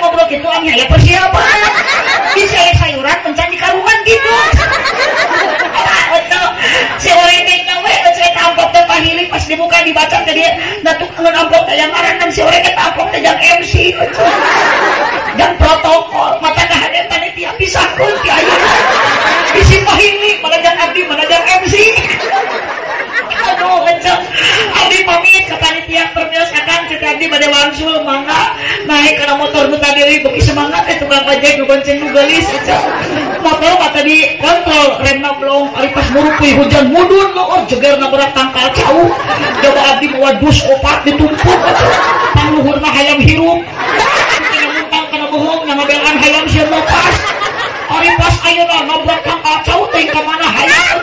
ngobrol gitu angin ya, ya persiapan di saya sayuran mencari karungan gitu. Si orang ini nyawe saya tampok teh pahili pas dibuka dibaca tadi natuk ngan amplop teh yang aran dan si orang teh tampok teh yang MC dan protokol mata kahadeun panitia pisah kun ti ayeuna bisi pahili mana jang abdi mana jang MC aduh kenceng abdi pamit ke panitia permios akan kita abdi pada wangsul mangga naik karena motor buta diri beki semangat eh tukang ojek gonceng gelis aja motor kata di kontrol remnya belum hari pas murupi hujan mundur oh jeger nabrak tangkal jauh. Coba abdi bawa dus opat ditumpuk pangluhurna hayam hirup. Kena muntang kena bohong nama belan hayam siapa pas hari pas ayo nabrak tangkal jauh teh mana hayam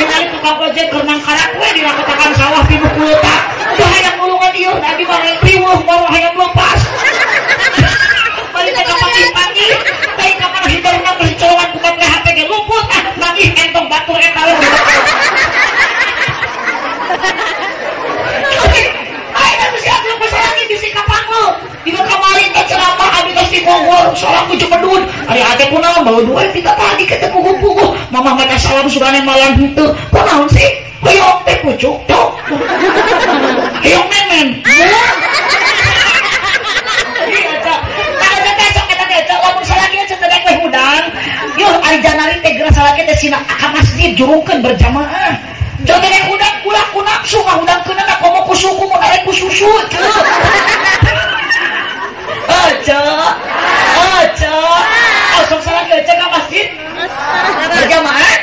ningali tukang ojek kerenang karak we dina katakan sawah pinuh kuleta teu hayam ngulungan ieu da di balik riweuh baru hayam lepas balik ke pagi-pagi teh ka mana hibarna geus colongan bukan teh HP ge luput ah nangis entong batur eta we Ayo mesti aku pasal lagi di kemarin teh ceramah abi geus di Bogor, soalnya aku jemedun. Ari ate kunaon bawa dua kita tadi kita pugu-pugu. Mama mata salam surane malam itu. Kunaon sih? Hoyong teh pucuk tok. Hoyong memen. Iya. Nah. Yuh, ari janari teh geura salaki teh sina ka masjid jurungkeun berjamaah. Teh hudang kula ku nafsu ngahudangkeun na komo ku suku mun arek ku susu. *laughs* Aja. Aja. Asok salaki aja ka masjid. Berjamaah.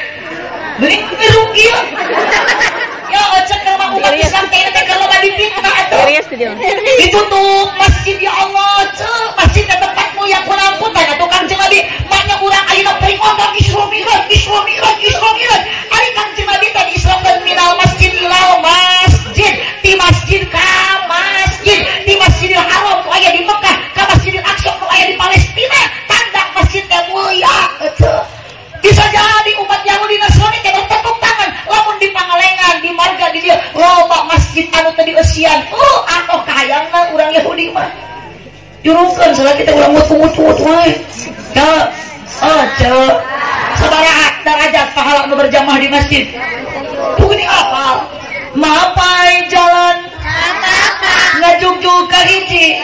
Beri rugi ke rumah umat Islam teh kalau badi fitnah atuh Serius tuh masjid ya Allah cek masjid ke tempatmu yang kurang pun tanya tukang ceng nabi maknya kurang ayo pering ngomong isromiran isromiran isromiran ari kang ceng nabi tadi islam dan minal masjid ilal masjid di masjid ka masjid di masjidil haram nu aya di Mekah ka masjidil aqsa nu aya di Palestina tanda masjid teh mulia cek bisa jadi umat Yahudi Nasrani teh tepuk tangan. Lamun di Pangalengan di marga di dia loba masjid anu tadi esian oh atoh kahayangna urang Yahudi mah. Jurungkeun salah kita urang mut-mut-mut wae ya aja sabaraha derajat pahala nu berjamaah di masjid. Bukti apa? Mapai jalan. Ngajuk-juk ka hiji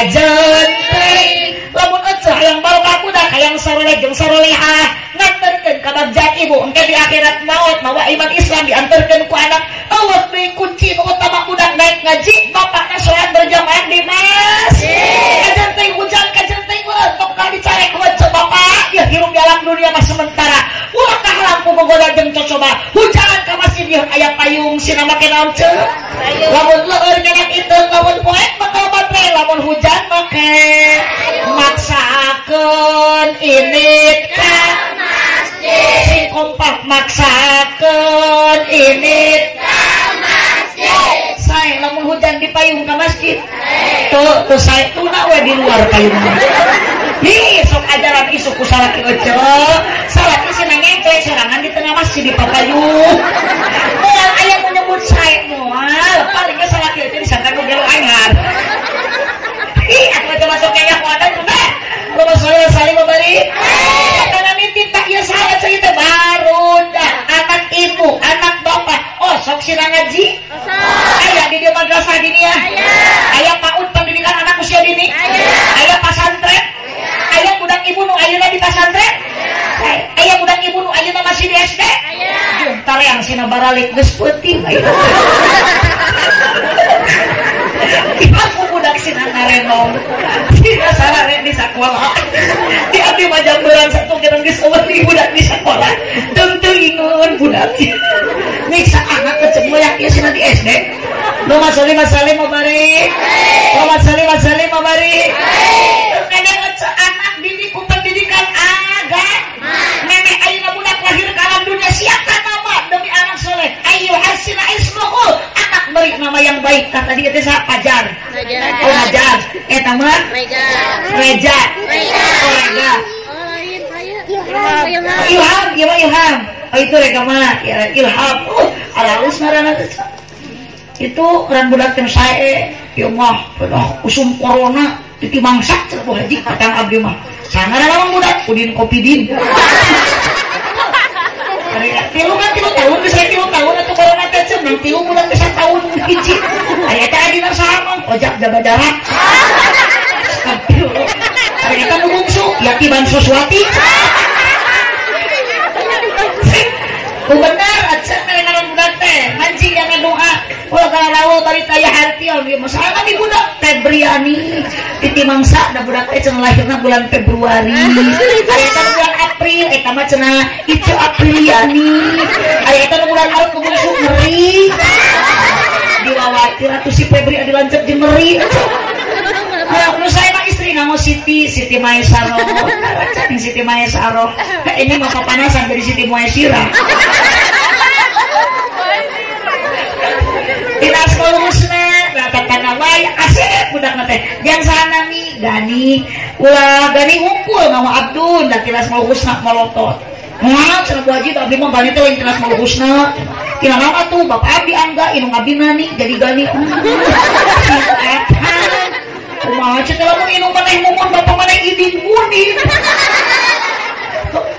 Kajen Lamun eceh yang baru kaku dah Hayang saroleh jeung sarolehah. Nganterkeun ka bagjak ibu Engke di akhirat maut Mawa iman Islam diantarkeun ku anak. Allah beri kunci nu utama budak naik ngaji Bapakna sholat berjamaah di masjid Kajen teh hujan kajen teh lentok kali carek wece bapak Ya hirup di alam dunia mah sementara. Ulah tah lampu menggoda jeung cocoba. Hujan ka masjid aya payung sina make naon ceuk Lamun leur nyenak itu lamun poek lamun hujan make maksakeun init ka masjid sing kompak maksakeun init ka masjid saya lamun hujan di payung ke masjid. Tuh tuh saya tuna we di luar payung nih sok ajaran isu ku salaki ojo salaki sih ngente serangan di tengah masjid di papayung mual ayah menyebut saya mual palingnya salaki ojo disangka nu gelo anyar ih aku aja masuk kayaknya kuada juga Rumah saya saling memberi karena nitip tak ya salah cerita baru dah anak ibu anak bapak sila ngaji ayah di madrasah dini ya. Ayah paut pendidikan anak usia dini. Ayah pasantren ayah budak ibu nu ayeuna di pasantren ayah budak ibu nu ayeuna masih di SD Juntar yang sina baralik geus peuting ayeuna *laughs* aku budak sina narenong. Sina sarare di sekolah di abdi majamberan satu geus eueuh budak di sekolah teu ingun budak. Nyiksa anak sina di SD Lama sali masali mabari Lama sali masali mabari Nenek ngece anak didik ku pendidikan agama Nenek ayeuna budak lahir ke alam dunia. Siapa nama? Demi anak soleh. Ayo hasina ismuhu anak beri nama yang baik. Kata dia teh sa pajar Oh eta mah Mega. Reja. Oh Rega Ilham. Gimana Ilham Oh itu Rega mah. Ya, Ilham. Oh itu orang budak yang saya ya mah penuh usum corona titi mangsak cepu haji katang abdi mah sana ada orang budak udin kopi din. Tilu kan tilu tahun bisa tilu tahun atau corona teh cenah tilu bulan bisa tahun hiji. Aya teh adina saha ojak jaga jarak. Aya eta nu bungsu Yati Ban Suswati Ku bener acan ngaran budak teh mancing jangan doa. Ulah kalau bari taya harti oge masalah di budak. Febriani titi mangsa da budak teh cenah lahirna bulan Februari. Aya eta nu bulan April eta mah cenah itu Apriliani. Aya eta nu bulan Maret nu bungsu ngeri. Diwawatir atuh si Febri adi lanjut jeung ngeri. Nah, menurut saya mah istri nggak mau Siti, Siti Maesaro. Siti Maesaro. Ini mau kepanasan jadi Siti Maesira. Tidak selulusna, datang karena wae asik budak nate. Jangan sana nih, Gani. Ulah Gani ngumpul nama Abdul, dan tidak selulusna melotot. Nah, cenah haji abdi mah Gani teh lain tidak selulusna. Kira nama tuh bapak abdi angga, inung abdi nani jadi Gani. Kumaha cek lamun inung maneh mumun bapak maneh idin munin.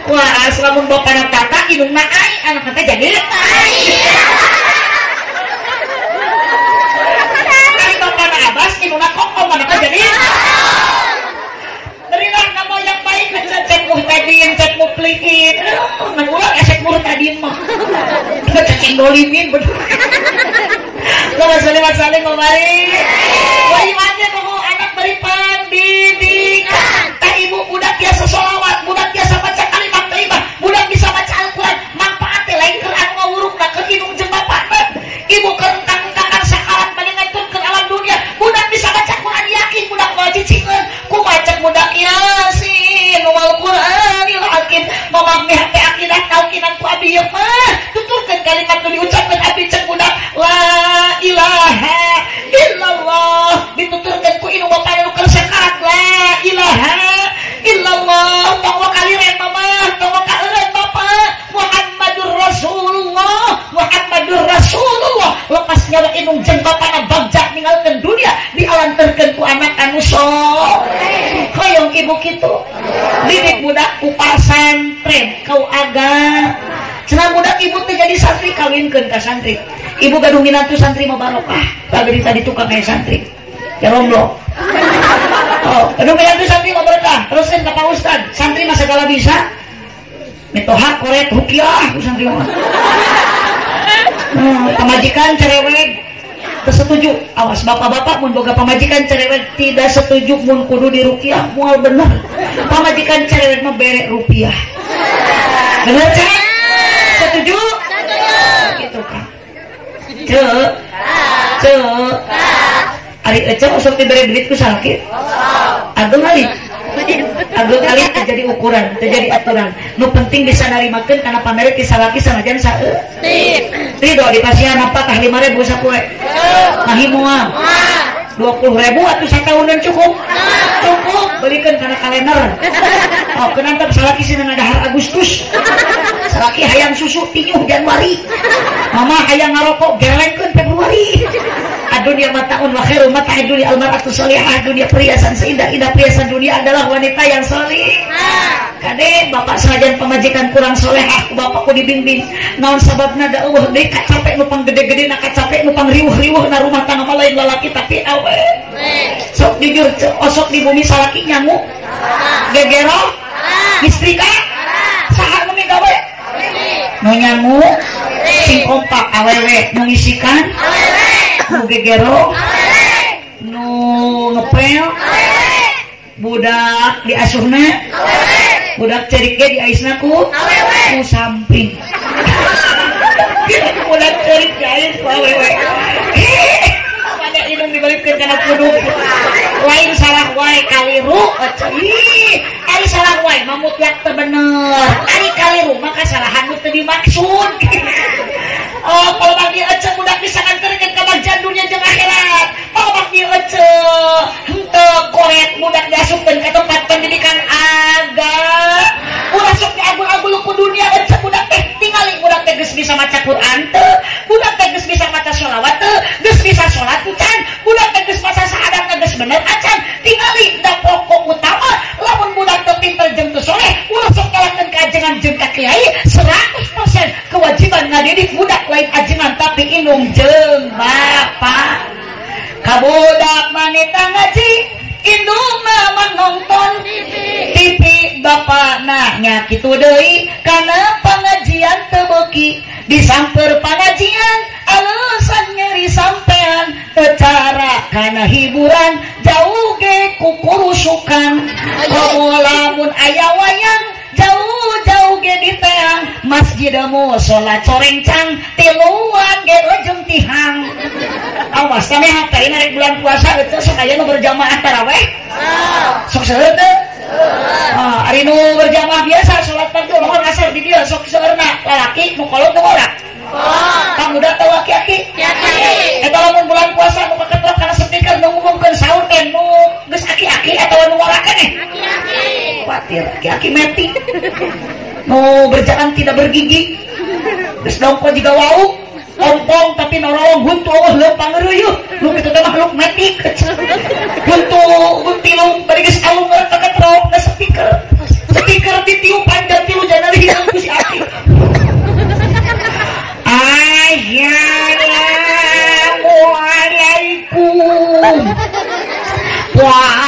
Wah, lamun bapak anak kakak inung na ai, anak teh jadi ai. Ari bapak na abas inung na kokom anak teh jadi Berilah nama yang baik cek cek muhtadin, cek muplikin. Ulah esek muhtadin mah. Cek dolimin bener. Kalau saling saling kemari. Wah, aja kok anak beri pendidikan. Tak ibu ka santri. Ibu gaduh minantu santri mah barokah. Kageri tadi tukang kayak santri. Ya romblo. Oh gaduh minantu santri mah berkah. Terus kan kata ustad santri mah segala bisa? Metoha korek rukiah. Santri mah hmm, pemajikan cerewet. Setuju. Awas bapak-bapak mun boga pamajikan cerewet. Tidak setuju mun kudu di rupiah mual bener. Pamajikan cerewet mah bere rupiah. Bener cek usuk diberi duit ku sakit Agung kali Agung kali terjadi ukuran terjadi aturan. Nu penting bisa narimakan karena pamer kisah laki sama jan sae eh. ridho di pasien apa? Kah lima ribu sakue mahi muam. 20 ribu atau satahunan cukup? Ah. Cukup. Belikan karena kalender. *laughs* Oh kenapa salaki sedang ada hari Agustus? Salaki hayang susu tinju Januari. Mama hayang ngarokok gelengkan Februari. Dunia mataun wa khairu mata dunia almaratu solihah dunia perhiasan seindah-indah perhiasan dunia adalah wanita yang solih kade bapak sajan pemajikan kurang solehah bapakku dibimbing. Naon sababna da eueuh deui kacapek nu panggede-gede na kacapek nu pangriwuh-riwuh na rumah tangga mah lain lalaki tapi awe. Sok jujur osok di bumi salaki nyamuk gegero? Istrika saha nu migawe? Nu nyamuk sing kompak awewe nu ngisikan. Nu gegero. Nu ngepel. Budak di asuhna budak cerik ge di aisna ku. Ku samping. Budak cerik di ais ku. Awewe pada hidung dibalikkan karena kuduk lain salah wae kaliru. Ih. Ari salah wae mamut yak teu bener. Ari kaliru maka salahan nu teu dimaksud oh kalau bagi ece budak bisa nganterkeun ka bagja dunia jeung akhirat. Oh bagi ece henteu korek budak diasupkeun ka tempat pendidikan agama ulah sok diagul-agul ku dunia ece budak teh tingali budak teh geus bisa maca Quran teu budak teh geus bisa maca sholawat teu geus bisa sholat can budak teh geus maca syahadat teh geus bener acan. Tingali da pokok utama lamun budak teh pinter jeung teu soleh ulah sok ngalakeun kajengan jeung ka kiai 100% kewajiban ngadidik budak lain ajengan tapi inung jeng bapak kabudak manita ngaji indung nama nonton. TV bapak nanya gitu deui karena pengajian tebeki disamper pengajian alasan nyeri sampean secara karena hiburan jauh ge kukurusukan. Komo lamun aya wayang jauh-jauh ge di teang masjid mu sholat corencang tiluan ge ujung tihang. Awas tane hatain narik bulan puasa itu sok aya nu berjamaah taraweh. Sok seueur teu Ah, ari nu berjamaah biasa sholat fardu lohor asar di dia sok seurna lalaki nu kolot nu ora? Kamu udah tahu aki-aki. Eta lamun bulan puasa nu kaketrok kana speaker nu ngumumkeun sahur teh nu geus aki-aki atawa nu ora keneh khawatir aki-aki meti nu berjalan tidak bergigi geus dongko juga wau. Ompong tapi nolong. Huntu Allah leumpang reuyeuh lu kitu teh makhluk metik huntu guntilung bari geus alung rek kaketrok na speaker. Speaker ditiup panjang tilu jangan hilang ku si aki Assalamualaikum Waalaikumsalam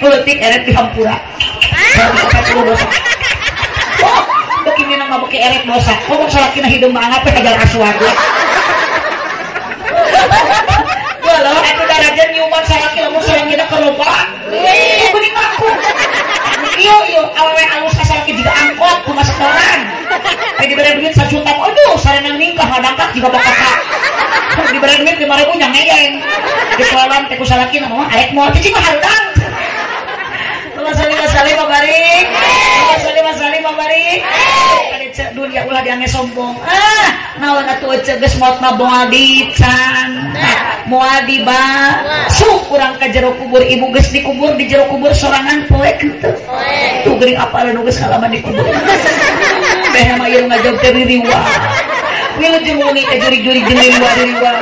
letik eret di hampura. 40 dosa. Oh beki mah beki eret dosa. Ngomong salakina hideung mah ngape hajar aswad. We Walau aku darajan nyuman salaki lamun salakina kelupa eh bening aku iyo iyo. Awewe alus kasalaki juga angkot ku masuk orang kayak diberi duit sejuta aduh sarana nikah ngadangkat juga bakal diberi duit lima ribu nyang ngeyeng di kolam teku salaki nama arek mau. Cici mah harudang Allah salli wa sallim wa barik. Allah salli wa sallim wa barik. Pada cek dunia ulah diange sombong. Ah naon atuh cek geus maot mah moal dican moal diba suh urang ka jero kubur ibu geus dikubur di jero kubur sorangan poe kitu tuh geuning apa anu geus ngalaman dikubur? *laughs* Beh mah ieu ngajog teh riwa Wilujeng wengi ke juri-juri jeung riwa-riwa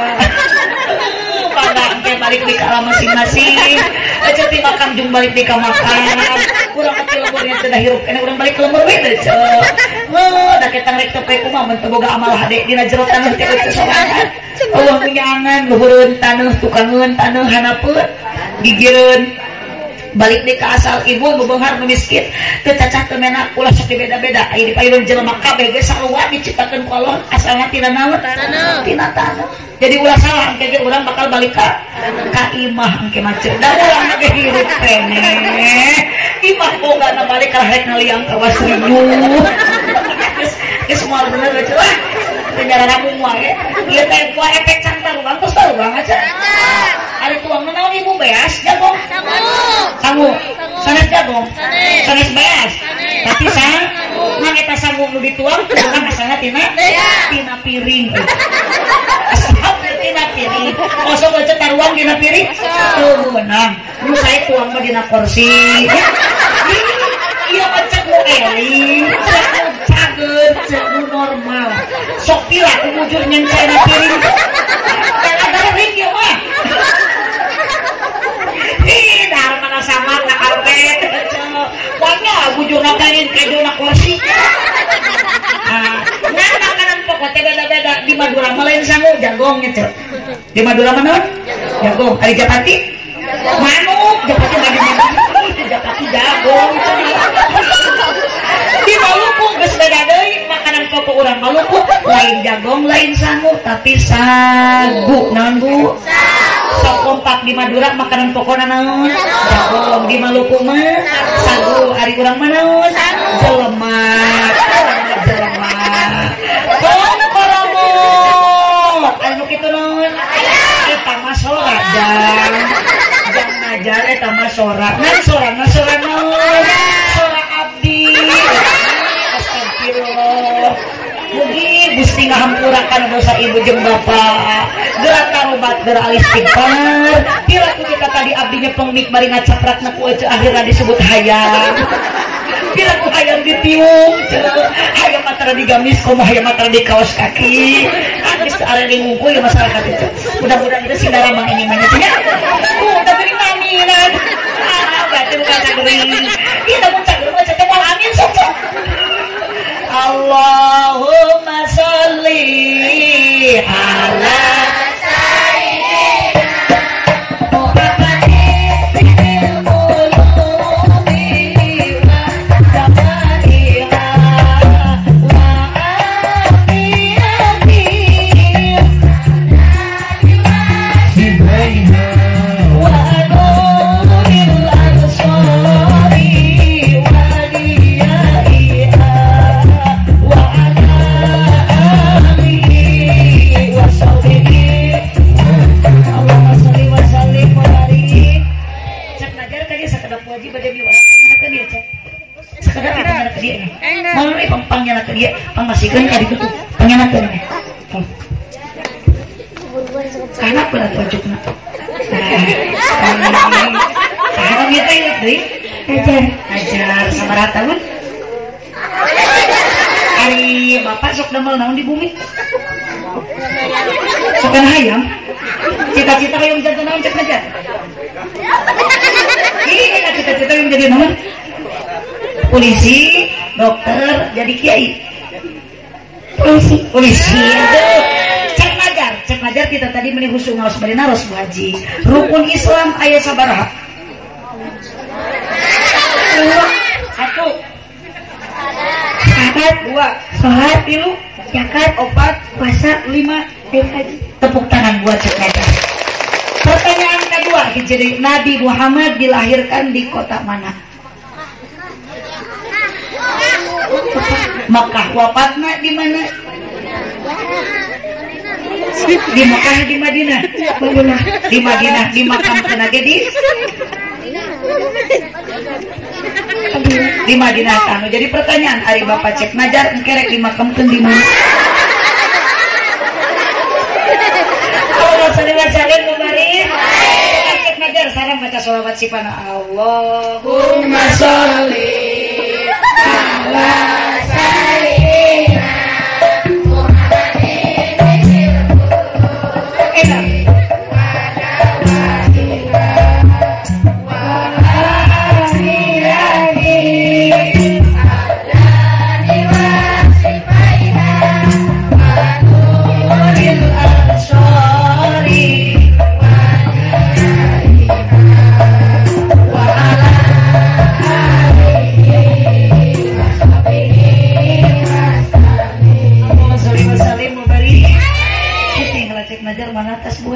engke balik di kalam masing-masing aja ti makam jung balik di kamakam kurang kecil lemurnya sudah hirup. Kena urang balik ke lemur we teh cek oh da ketang rek tepe kumaha mun teu boga amal hade dina jero taneuh teh teu sorangan Allah menyangan luhureun taneuh tukangeun taneuh hanapeun gigireun balik di ke asal ibu bebonghar miskin. Teu cacah teu menak ulah sok beda-beda di payun jelema kabeh ge sarua diciptakeun ku Allah asalna tina naon? Tina jadi ulah salah engke ge urang bakal balik ka ka imah engke macet da urang ge hirup kene imah boga na balik ka rek ngaliang ka wasriyu *laughs* geus geus moal bener we lah tinggal ramu wae ieu teh ku efek cantar urang terus urang aja ada tuang naon ibu beas. Jago. Sangu sanes jago. Sanes. Beas. Tapi sang nang eta sangu nu dituang urang asalna tina. Tina piring. Asal tina piring. Kosong aja taruang dina piring. Tuh menang nu saya tuang mah dina kursi *laughs* iya macam mu eling mu normal sok pila ku mujur nyencai na piring gara-gara ring ya mah Ih, dar mana sama na karpet Wanya, bujur na kain kedo na kursi Nah, nah makanan pokok teh beda-beda di Madura mah lain sangu jagong nya cek. Di Madura mana? Jagong. Ari Japati? Manuk, Japati di mana? Japati jagong. Di Maluku geus beda deui pokok urang Maluku lain jagong, lain sangu, tapi sagu. Naon Bu? Sok kompak di Madura makanan pokokna naon? Jagong. Di Maluku mah sagu. Ari urang mah naon? Jelema. Jelema. Kong koromo. Anu kitu naon? Eta mah sora jang. Jang najar eta mah sora. Nan sora na sora naon? Gusti ngahampurakan dosa ibu jeung bapak. Gerak karobat gerak alis istighfar. Piraku kita tadi abdinya pengmik bari ngacaprakna ku ece akhirna disebut hayang. Piraku hayang ditiung. Hayang matara digamis komo hayang matara di kaos kaki. Geus teu area ngungkul ya masyarakat itu. Mudah-mudahan itu sing daramang ini mah nya. Tuh, tapi ini maminan. Ah, berarti bukan cagering. Kita mau cagering aja teh amin sok. Allahumma sholli masihkeun ka ditu dia. Karena pula wajibna. Karena kita ingat deui. Ajar, ajar sama rata pun. Ari bapak sok damel naon di bumi? Sokan hayam. Cita-cita hayam jantan naon cek najar. Ini cita-cita yang jadi naon? Polisi, dokter, jadi kiai. Polisi, polisi. Aduh. Cek najar, cek najar kita tadi meni husu ngaos bari naros Bu Haji. Rukun Islam aya sabaraha? Dua, satu. Sahadat dua, salat tilu, zakat opat, puasa lima, dan. Tepuk tangan buat cek najar. Pertanyaan kedua, hijri Nabi Muhammad dilahirkan di kota mana? Mekah. Wafatnya di mana? Di Mekah di Madinah. Madinah. Di Madinah di makam kena di di Madinah anu jadi pertanyaan Ari Bapak cek najar kerek dimakamkan di mana Allah salli wa sallim mubarik cek najar sarang baca sholawat sifana Allahumma sholli ala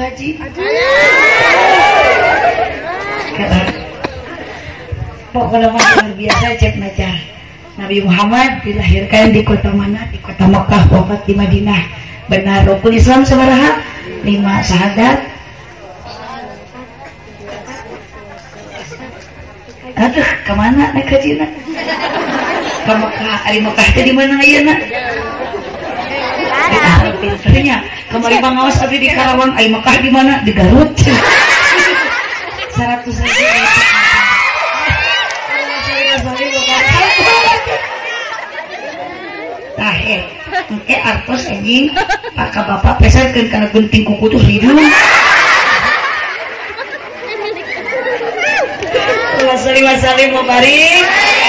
Haji? *laughs* Pokoknya luar biasa cek najar. Nabi Muhammad dilahirkan di kota mana? Di kota Mekah, wafat di Madinah. Benar, rukun Islam sabaraha? Lima sahadat. Aduh, ke mana naik haji nak? Ke Mekah, di Mekah teh di mana ayeuna? pinternya kemarin bang awas tadi di Karawang ay Mekah di mana di Garut seratus ribu Tahir, engke artos anjing, paka bapak pesankeun kana gunting kuku tuh hidung. Wassalamualaikum warahmatullahi wabarakatuh.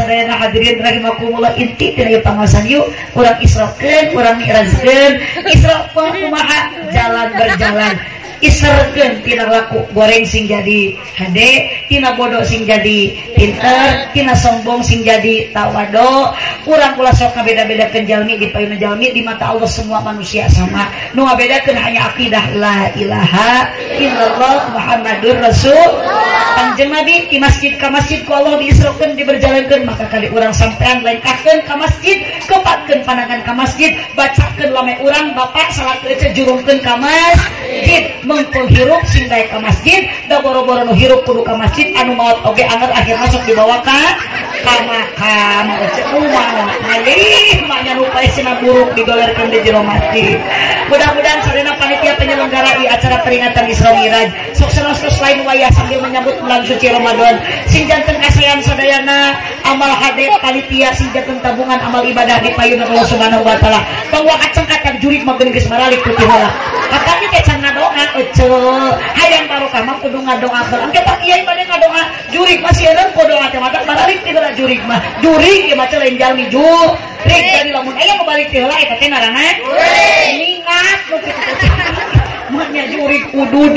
Sadayana hadirin rahimakumullah inti tina ieu pangaosan yuk urang israkeun urang mi'rajkeun isra mah kumaha jalan berjalan iserkeun tina laku goreng sing jadi hade tina bodoh sing jadi pinter tina sombong sing jadi tawado. Urang kula sok ngabeda-bedakeun jalmi di payuna jalmi di mata Allah semua manusia sama. Nu ngabedakeun hanya akidah la ilaha illallah muhammadur rasul. Kanjeng Nabi di masjid ke masjid ku Allah diisrokeun diberjalankeun maka kali urang sampean lengkahkeun ke masjid kepatkeun pandangan ke masjid bacakeun urang bapak salat ece jurungkeun ka masjid mengko hirup sing daek ka masjid da boro-boro nu hirup kudu ka masjid anu maot oge anger akhir masuk dibawa ka ka makam rupa sina buruk didolerkeun di jero masjid. Mudah-mudahan sadana panitia penyelenggara i acara peringatan Isra Miraj sok senos lain wayah sambil menyambut bulan suci Ramadan. Sing janten kasayan sadayana amal hade panitia sing janten tabungan amal ibadah di payun Allah Subhanahu wa taala. Bahwa kacang jurik mah geus maralik putih heula katanya teh can ngadoa ece hayang barokah mah kudu ngadoakeun. Engke pak kiai bade ngadoa jurik masih enak kudu doa maralik teh jurik mah jurik ge mah lain jalmi jurik jadi lamun aya balik teh heula eta teh ngaranna ningat nu kitu Maknya jurik kudu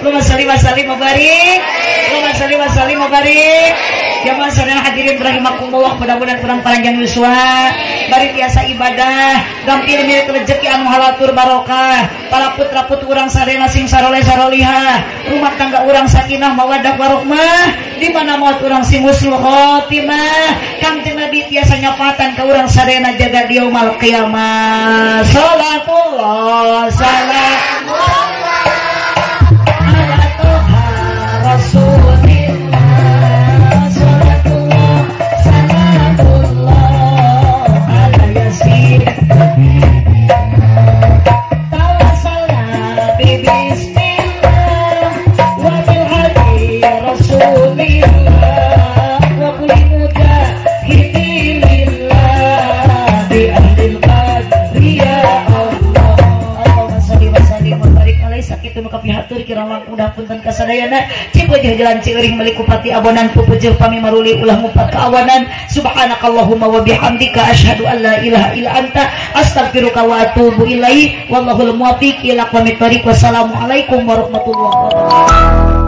Allahumma salli wa sallim wa barik. Allahumma salli wa sallim wa barik. Jamaah saudara hadirin rahimakumullah mudah-mudahan kurang panjang yuswa. Bari biasa ibadah gampil milik rezeki anu halatur barokah. Para putra putri urang sing saroleh saroliha rumah tangga urang sakinah mawadah warahmah. Di mana maut urang sing husnul khotimah. Kanjeng nabi tiasa nyapatan ka urang sadena jaga di yaumul qiyamah. Salam maka pihatur kirawang udah punten kasadayana cipeujeun jalan cieuring meuli kupati abonan pupeujeun pami maruli ulah mupat kaawanan subhanakallahumma wa bihamdika asyhadu an la ilaha illa anta. Astaghfiruka wa atubu ilaihi wallahul muwaffiq. Ila aqwamit alaikum warahmatullahi wabarakatuh